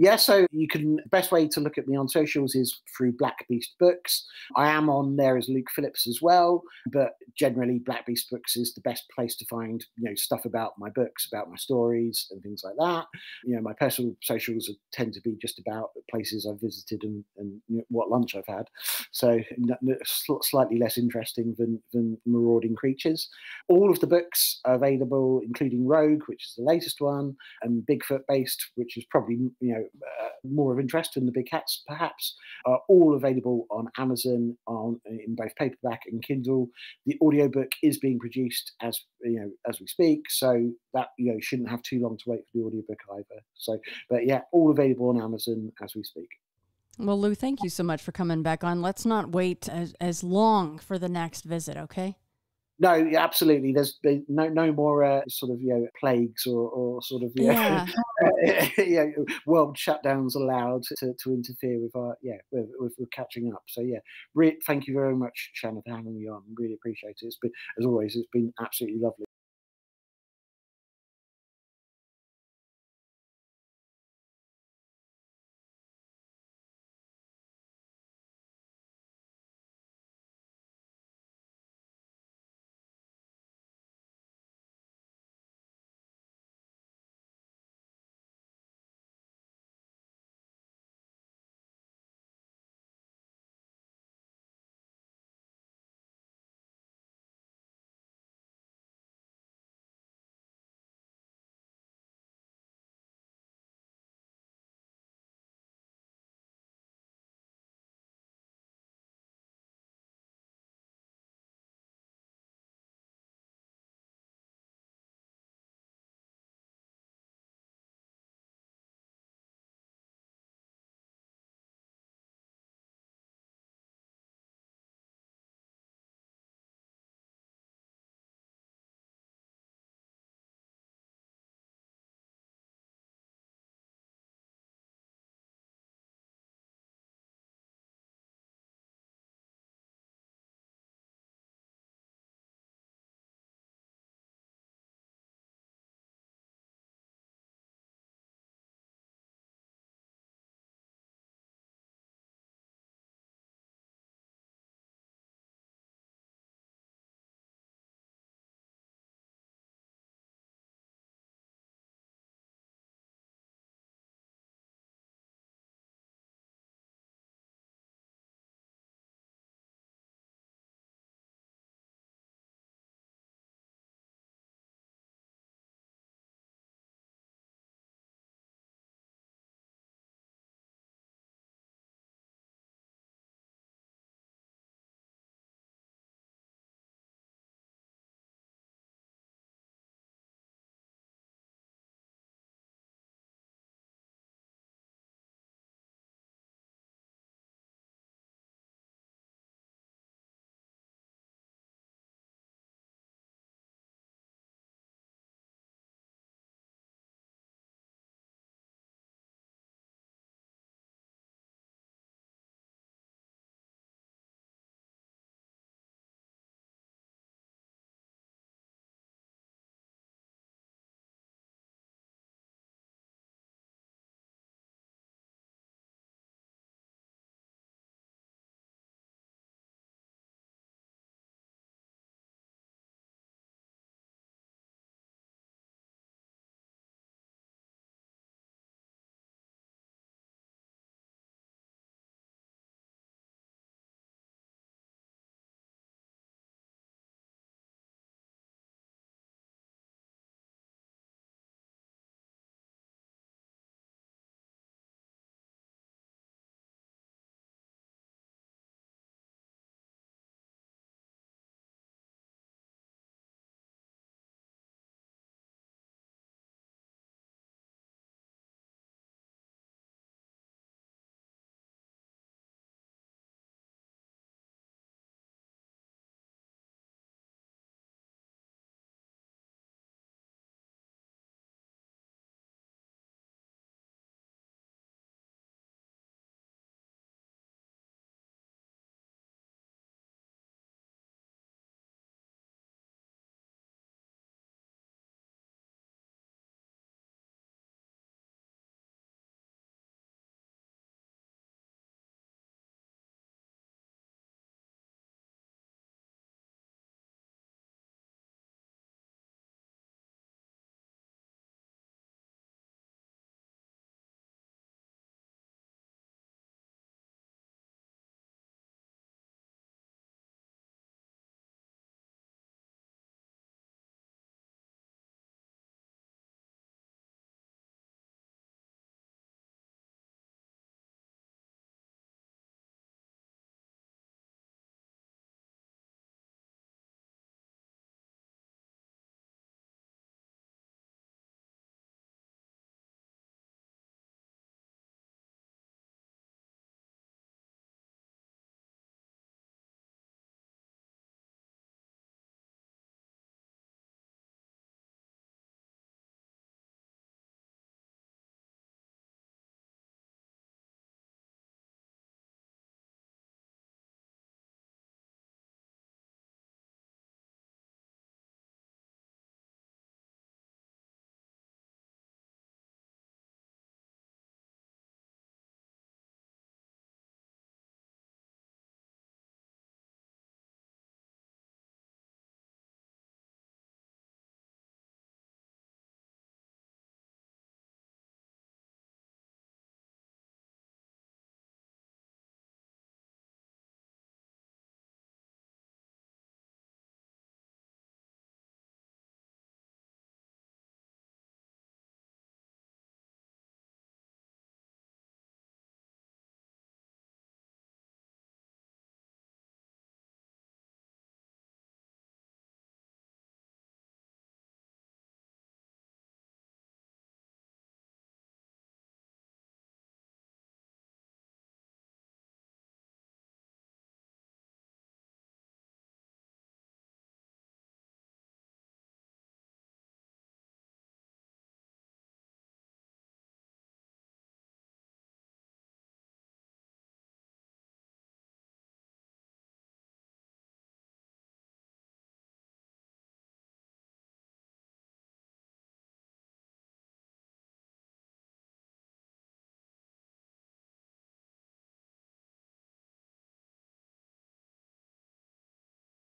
Yeah, so you can best way to look at me on socials is through Black Beast Books. I am on there as Luke Phillips as well, but generally Black Beast Books is the best place to find you know stuff about my books, about my stories and things like that. You know, my personal socials tend to be just about places I've visited and, and you know, what lunch I've had, so slightly less interesting than than marauding creatures. All of the books are available, including Rogue, which is the latest one, and Bigfoot based, which is probably you know uh, more of interest in the big cats, perhaps, are all available on Amazon on in both paperback and Kindle. The audiobook is being produced as you know as we speak, so that you know shouldn't have too long to wait for the audiobook either. So, but yeah, all available on Amazon as we speak. Well, Lou, thank you so much for coming back on. Let's not wait as, as long for the next visit, okay? No, absolutely. There's no no more uh, sort of you know plagues or, or sort of yeah. yeah world shutdowns allowed to, to interfere with our yeah with, with, with catching up. So yeah, re- thank you very much, Shannon, for having me on. Really appreciate it. It's been as always, it's been absolutely lovely.